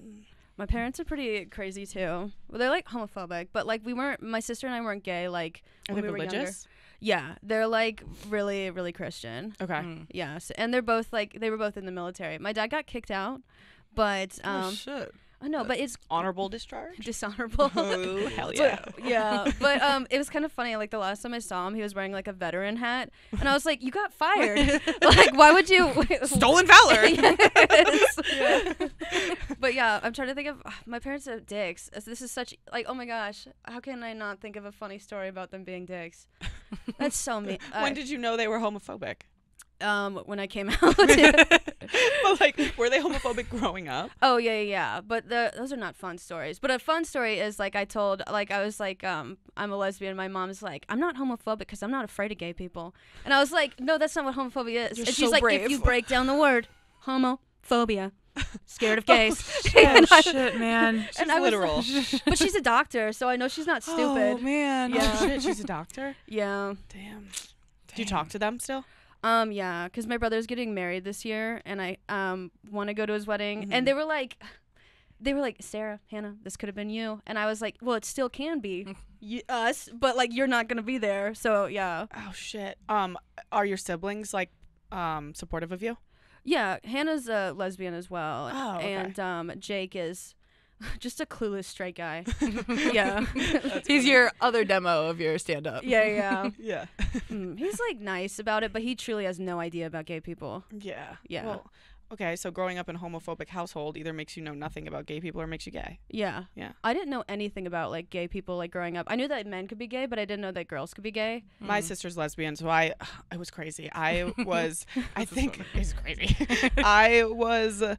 My parents are pretty crazy too. Well, they're like homophobic, but like we weren't. My sister and I weren't gay. Like Are when they we were younger. religious? Yeah, they're like really, really Christian. Okay. Mm. Yeah, so, and they're both like they were both in the military. My dad got kicked out, but oh um, shit. I know, but it's Honorable discharge. dishonorable. Oh hell yeah! But, yeah, but um, it was kind of funny. Like the last time I saw him, he was wearing like a veteran hat, and I was like, "You got fired! like, why would you?" Stolen valor. Yes. but yeah, I'm trying to think of my parents are dicks. This is such like, oh my gosh, how can I not think of a funny story about them being dicks? That's so mean. when did you know they were homophobic? um when I came out? But like, were they homophobic growing up? Oh yeah, yeah, yeah. But the, those are not fun stories. But a fun story is like I told, like I was like, um, I'm a lesbian. My mom's like, I'm not homophobic because I'm not afraid of gay people. And I was like, No, that's not what homophobia is. You're and she's so like, brave. If you break down the word homophobia, scared of gays. Oh And I- shit, man. She's and I was literal. but she's a doctor, so I know she's not stupid. Oh man. Yeah. Oh shit, she's a doctor. Yeah. Damn. Do you talk to them still? Um. Yeah. Because my brother's getting married this year, and I um want to go to his wedding, Mhm. and they were like. They were like, Sarah, Hannah, this could have been you. And I was like, well, it still can be y- us, but like, you're not going to be there. So, yeah. Oh shit. Um, are your siblings like um supportive of you? Yeah. Hannah's a lesbian as well. Oh, okay. And um, Jake is just a clueless straight guy. yeah. He's your other demo of your stand up. yeah. Yeah. Yeah. Mm, he's like nice about it, but he truly has no idea about gay people. Yeah. Yeah. Well, okay, so growing up in a homophobic household either makes you know nothing about gay people or makes you gay. Yeah. Yeah. I didn't know anything about like gay people like growing up. I knew that men could be gay, but I didn't know that girls could be gay. My Mm. sister's lesbian, so I it was crazy. I was I think it's crazy. I was uh,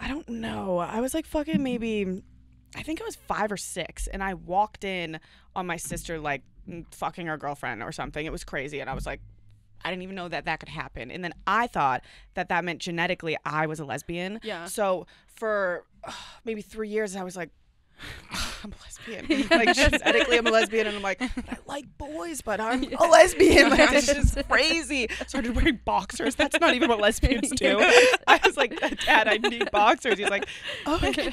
I don't know. I was like fucking maybe I think I was 5 or 6 and I walked in on my sister like fucking her girlfriend or something. It was crazy and I was like I didn't even know that that could happen. And then I thought that that meant genetically I was a lesbian. Yeah. So for uh, maybe 3 years I was like I'm a lesbian. Like genetically, I'm a lesbian, and I'm like, I like boys, but I'm a lesbian. Like this is crazy. Started wearing boxers. That's not even what lesbians do. I was like, Dad, I need boxers. He's like, okay.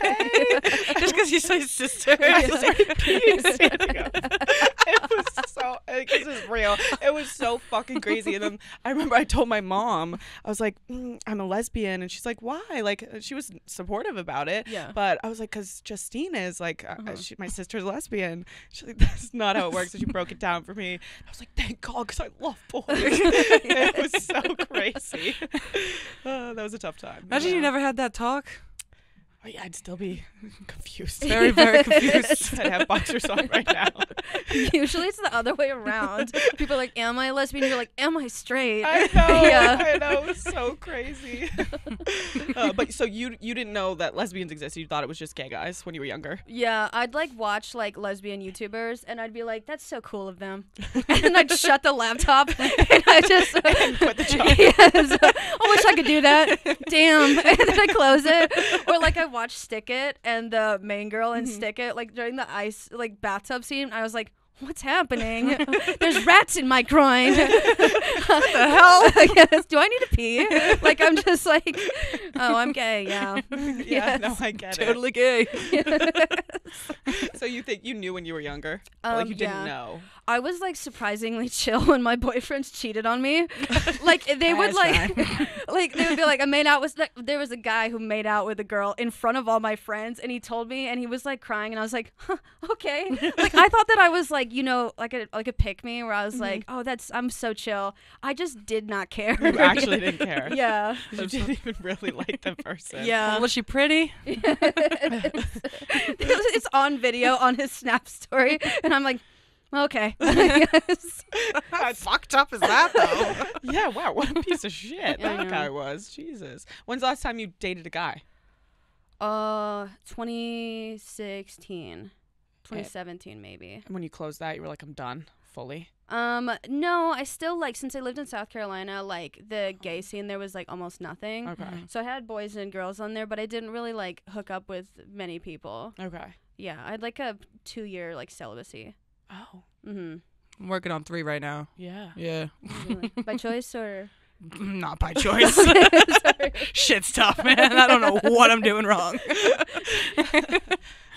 Just because you say sister. I started peeing standing up. It was so. Like, this is real. It was so fucking crazy. And then I remember I told my mom, I was like, mm, I'm a lesbian, and she's like, why? Like she was supportive about it. Yeah. But I was like, because Justine is like, uh, she, my sister's lesbian. She's like, that's not how it works. And she broke it down for me. I was like, thank God, because I love boys. it was so crazy. Uh, that was a tough time. Imagine you never had that talk. Yeah, I'd still be confused. Very, very confused. I'd have boxers on right now. Usually it's the other way around. People are like, "Am I a lesbian?" You're like, "Am I straight?" I know. Yeah. I know. It's so crazy. uh, but so you you didn't know that lesbians existed. You thought it was just gay guys when you were younger. Yeah, I'd like watch like lesbian YouTubers, and I'd be like, "That's so cool of them," and then I'd shut the laptop, and I just quit the job. yes, I wish I could do that. Damn, and then I close it. Or like I watched Stick It, and the main girl in mm-hmm. Stick It, like during the ice like bathtub scene, I was like. What's happening? There's rats in my groin. what the hell? yes. Do I need to pee? Like I'm just like, oh, I'm gay. Yeah. Yeah, Yes. no, I get it. Totally gay. It. So you think you knew when you were younger? But, like Um, you didn't yeah. know. I was like surprisingly chill when my boyfriends cheated on me. like they would like, like they would be like, I made out with. There was a guy who made out with a girl in front of all my friends, and he told me, and he was like crying, and I was like, huh, okay. like I thought that I was like, you know, like a like a pick me, where I was like, oh, that's I'm so chill. I just did not care. You actually didn't care. yeah. You didn't even really like the person. Yeah. Was she pretty? It's on video on his Snap story, and I'm like, okay. How fucked up is that though? Yeah. Wow. What a piece of shit I that know. guy was. Jesus. When's the last time you dated a guy? Uh, 2016, 2017 maybe. And when you closed that, you were like, I'm done fully. Um, no, I still like since I lived in South Carolina, like the gay scene there was like almost nothing. Okay. So I had boys and girls on there, but I didn't really like hook up with many people. Okay. Yeah, I'd like a two year like celibacy. Oh. Mm-hmm. I'm working on three right now. Yeah. Yeah. By choice or Not by choice. Shit's tough, man. I don't know what I'm doing wrong.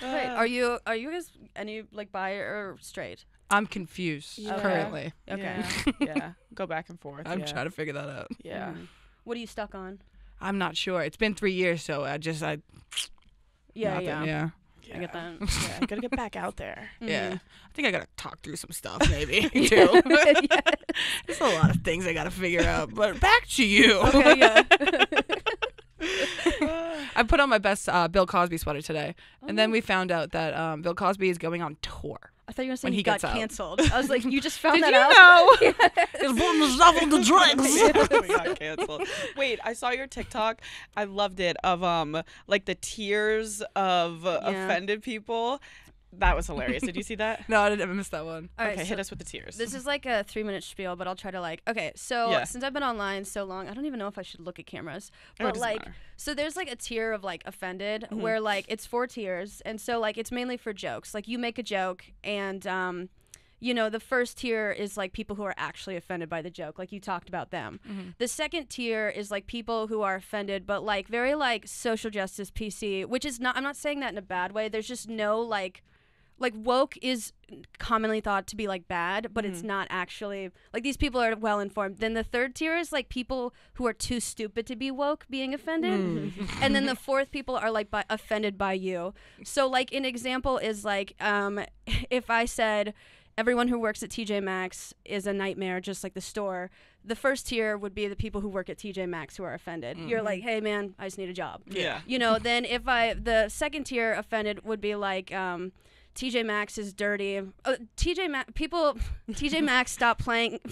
Wait, are you are you guys any like bi or straight? I'm confused Yeah. currently. Okay. Yeah. yeah. Go back and forth. I'm yeah. trying to figure that out. Yeah. Mhm. What are you stuck on? I'm not sure. It's been three years, so I just I Yeah, nothing. yeah. yeah. I get that. yeah. I gotta get back out there. Yeah. Mhm. I think I gotta talk through some stuff maybe too. yeah. There's a lot of things I gotta figure out. But back to you. Okay, yeah. I put on my best uh, Bill Cosby sweater today, and Oh. then we found out that um, Bill Cosby is going on tour. I thought you were saying When he, he got out. canceled. I was like, you just found Did that you out. know? He's putting himself on the drugs. we got canceled. Wait, I saw your TikTok. I loved it of um like the tears of Yeah. offended people. That was hilarious. Did you see that? no, I didn't I missed that one. All right, okay, so hit us with the tears. This is like a three minute spiel, but I'll try to like. Okay, so Yeah. since I've been online so long, I don't even know if I should look at cameras. Oh, it But like, matter. so there's like a tier of like offended Mm-hmm. where like it's four tiers, and so like it's mainly for jokes. Like you make a joke, and um, you know the first tier is like people who are actually offended by the joke, like you talked about them. The second tier is like people who are offended, but like very like social justice PC, which is not. I'm not saying that in a bad way. There's just no like like woke is commonly thought to be like bad, but it's not actually like these people are well informed. Then the third tier is like people who are too stupid to be woke being offended. and then the fourth people are like by, offended by you. So like an example is like um if I said everyone who works at TJ Maxx is a nightmare just like the store. The first tier would be the people who work at TJ Maxx who are offended. You're like, "Hey man, I just need a job." Yeah. you know then if i the second tier offended would be like um TJ Maxx is dirty. Uh, TJ Maxx people TJ Maxx stopped playing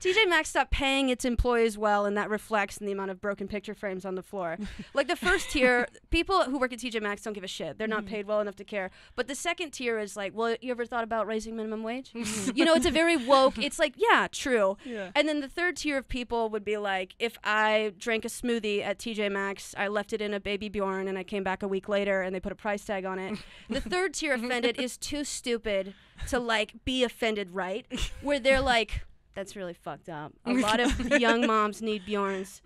TJ Maxx stopped paying its employees well and that reflects in the amount of broken picture frames on the floor. like the first tier, people who work at TJ Maxx don't give a shit. They're not paid well enough to care. But the second tier is like, well, you ever thought about raising minimum wage? you know, it's a very woke. It's like, yeah, true. Yeah. And then the third tier of people would be like, if I drank a smoothie at TJ Maxx, I left it in a baby Bjorn, and I came back a week later, and they put a price tag on it. The third tier offended is too stupid to like be offended, right? Where they're like. That's really fucked up. A lot of young moms need Bjorns.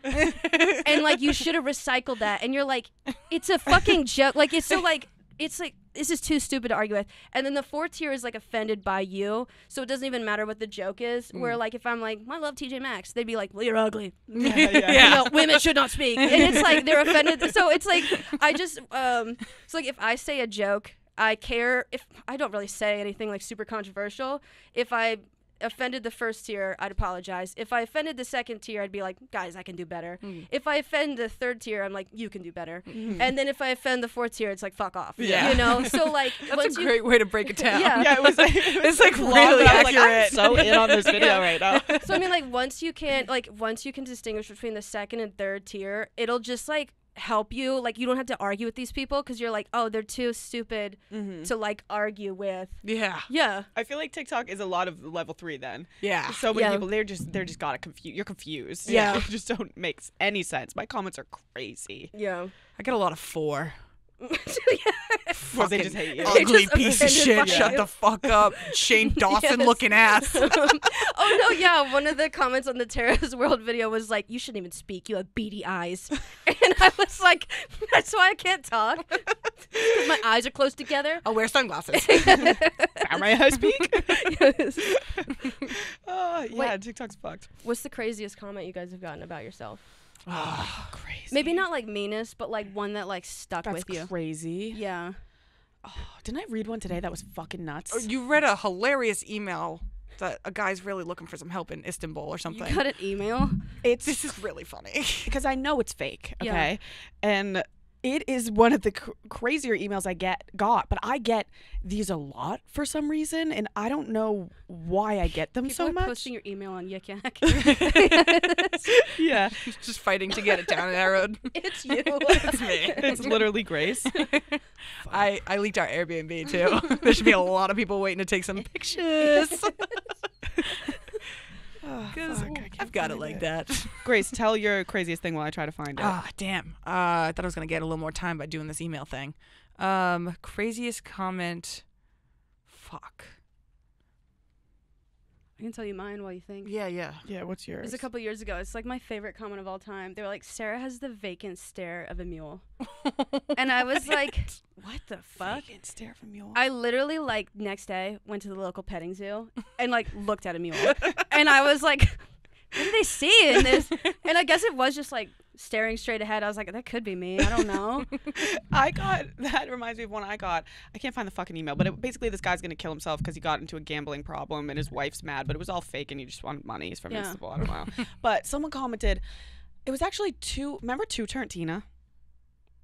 and like you should have recycled that. And you're like, it's a fucking joke. Like it's so like it's like this is too stupid to argue with. And then the fourth tier is like offended by you, so it doesn't even matter what the joke is. Where like if I'm like, I love TJ Maxx, they'd be like, well, you're ugly. Yeah, yeah. Yeah. You know, women should not speak. And it's like they're offended. So it's like I just um so like if I say a joke, I care if I don't really say anything like super controversial. If I offended the first tier, I'd apologize. If I offended the second tier, I'd be like, guys, I can do better. Mm-hmm. If I offend the third tier, I'm like, you can do better. Mm-hmm. And then if I offend the fourth tier, it's like, fuck off. Yeah. You know? So like That's a you great way to break it down. Yeah. Yeah, it was like, it was It's, like, long, really but I was like, I'm so in on this video right now. so I mean, like once you can, like once you can distinguish between the second and third tier, it'll just like help you. Like you don't have to argue with these people because you're like, oh, they're too stupid mm-hmm. to like argue with. Yeah. Yeah. I feel like TikTok is a lot of level three then. Yeah. So many Yeah. people, they're just they're just gotta confuse. You're confused. Yeah. it just don't make any sense. My comments are crazy. Yeah. I get a lot of four. Well, they just hate you. Ugly just piece of shit. Shut you. the fuck up. Shane Dawson Yes. looking ass. oh no, yeah. One of the comments on the Terrace World video was like, "You shouldn't even speak. You have beady eyes," and I was like, "That's why I can't talk because my eyes are close together." I'll wear sunglasses. Am I high speak? Yes. Oh, yeah, Wait. TikTok's fucked. What's the craziest comment you guys have gotten about yourself? Oh, crazy. Maybe not like meanest, but like one that like stuck That's with you. crazy. Yeah. Oh, didn't I read one today that was fucking nuts? Oh, you read a hilarious email that a guy's really looking for some help in Istanbul or something. You something. got an email? It's This is really funny. because I know it's fake. Yeah. Okay, and it is one of the cr- crazier emails I get got, but I get these a lot for some reason, and I don't know why I get them People so are much. posting your email on Yik Yak. yeah, Just fighting to get it down and arrowed. it's you. it's me. it's literally Grace. I, I leaked our Airbnb too. there should be a lot of people waiting to take some pictures. Because I've got it like that. Grace, tell your craziest thing while I try to find it. Ah, damn. Uh, I thought I was gonna get a little more time by doing this email thing. Um, craziest comment. Fuck. I can tell you mine while you think. Yeah, yeah. yeah, what's yours? It was a couple years ago. It's like my favorite comment of all time. They were like, Sarah has the vacant stare of a mule. and I was like, what the fuck? Vacant stare from you. I literally like next day went to the local petting zoo and like looked at a mule, and I was like, "What do they see in this?" And I guess it was just like staring straight ahead. I was like, "That could be me. I don't know." I got that reminds me of one I got. I can't find the fucking email, but it, basically this guy's gonna kill himself because he got into a gambling problem and his wife's mad, but it was all fake and he just wanted money. He's from Yeah. Istanbul. I don't know. but someone commented, it was actually two. Remember two Tarantina?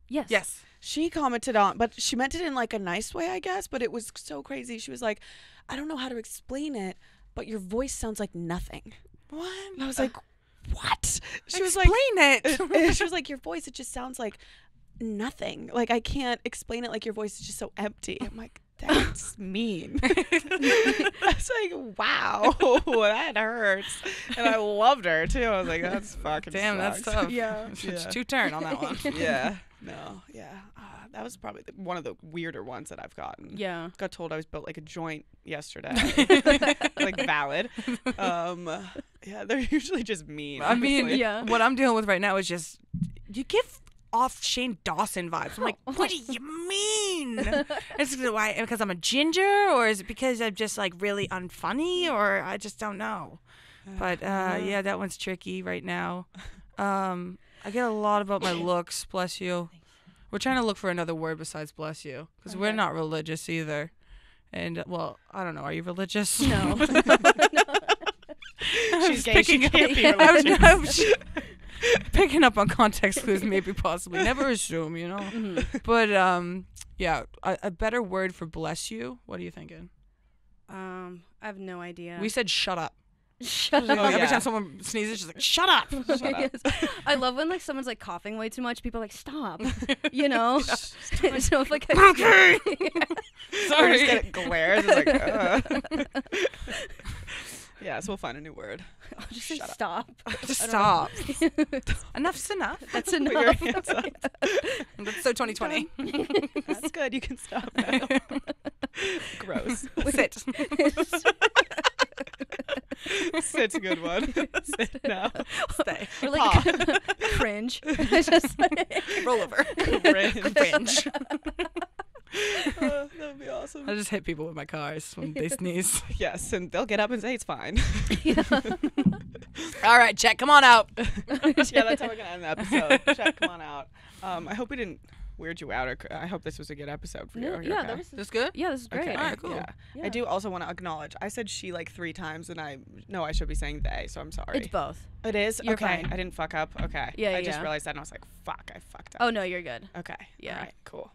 yes. Yes. She commented on, but she meant it in like a nice way, I guess. But it was so crazy. She was like, I don't know how to explain it, but your voice sounds like nothing. What? And I was like, what? She was like, Explain it. she was like, your voice, it just sounds like nothing. Like I can't explain it. Like your voice is just so empty. I'm like, that's mean. I was like, wow, that hurts. And I loved her too. I was like, that's fucking. Damn, that's tough. Yeah, It's yeah. two turn on that one. yeah. No, yeah. Uh, that was probably the, one of the weirder ones that I've gotten. Yeah. Got told I was built like a joint yesterday. like valid. Um, yeah, they're usually just mean. I mean. Yeah. what I'm dealing with right now is just you give off Shane Dawson vibes. I'm like, what do you mean? Is it why because I'm a ginger, or is it because I'm just like really unfunny, or I just don't know. But uh, yeah, that one's tricky right now. Um, I get a lot about my looks. Bless you. We're trying to look for another word besides bless you because we're not religious either. And uh, well, I don't know. Are you religious? No. She's gay. She picking can't be up- I was- religious. I was picking up on context clues, maybe possibly. Never assume, you know. Mhm. But um, Yeah, a, a better word for bless you. What are you thinking? Um, I have no idea. We said shut up. Shut You know, up. Every yeah. time someone sneezes, she's like, shut up. Yes. I love when like someone's like coughing way too much. People are like stop. You know. so if like I, Okay. Or Sorry. just get glares. It's like, uh. yeah, so we'll find a new word. I'll just say up. stop. Just stop. Enough's enough. That's Put your enough. hands up. That's so 2020. That's good. You can stop now. Gross. Sit. Sit's a good one. Sit now. Stay. Or like cringe. It's just like, Roll over. Cringe. Cringe. Uh, that would be awesome. I just hit people with my cars when they sneeze. Yes, and they'll get up and say it's fine. All right, check. Come on out. yeah, that's how we're gonna end the episode. Check, come on out. Um, I hope we didn't weird you out. I hope this was a good episode for you. no, yeah, okay? that was This good? yeah, this is great. Okay. Alright, cool. Yeah. Yeah. I do also want to acknowledge. I said she like three times, and I know I should be saying they, so I'm sorry. It's both. It is You're okay. fine. I didn't fuck up. Okay. Yeah, I just realized that, and I was like, "Fuck, I fucked up." Oh no, you're good. Okay. Yeah. All right. Cool.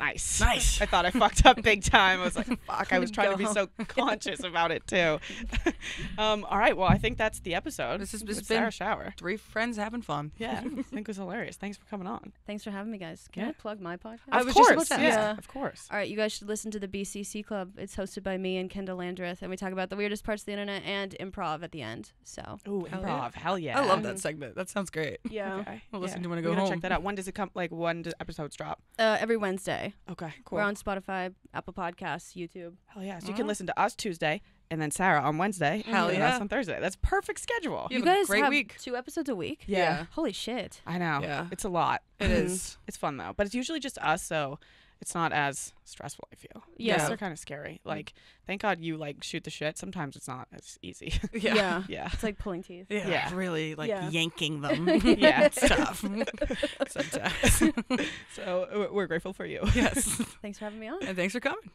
Nice. Nice. I thought I fucked up big time. I was like, "Fuck." I was trying Go to be home. so conscious about it too. um. All right. Well, I think that's the episode. This has- this has been- Sarah Schauer. Three friends having fun. Yeah, I think it was hilarious. Thanks for coming on. Thanks for having me, guys. Can I plug my podcast? I of was just course. about to yeah. Of course. All right, you guys should listen to the BCC Club. It's hosted by me and Kendall Landreth, and we talk about the weirdest parts of the internet and improv at the end. So Ooh, Hell improv. Hell yeah. I love that segment. That sounds great. yeah, Okay. Well, listen, yeah. do you wanna We go gotta home? check that out. When does it come? Like when do episodes drop? uh, every Wednesday Okay. Cool. we're on Spotify, Apple Podcasts, YouTube. Hell yeah. So you Alright. can listen to us Tuesday and then Sarah on Wednesday. Hell and yeah. us on Thursday. That's perfect schedule. You You, have a guys great have week. two episodes a week. Yeah. Holy shit. I know. Yeah. It's a lot. It Mhm. It's fun though, but it's usually just us, so it's not as stressful. I feel. Yeah. they're kind of scary. Like, thank God you like shoot the shit. Sometimes it's not as easy. Yeah. Yeah. yeah. It's like pulling teeth. Yeah, Yeah. really like Yeah. yanking them. Yeah. it's tough sometimes. So we're grateful for you. yes, Thanks for having me on. and thanks for coming.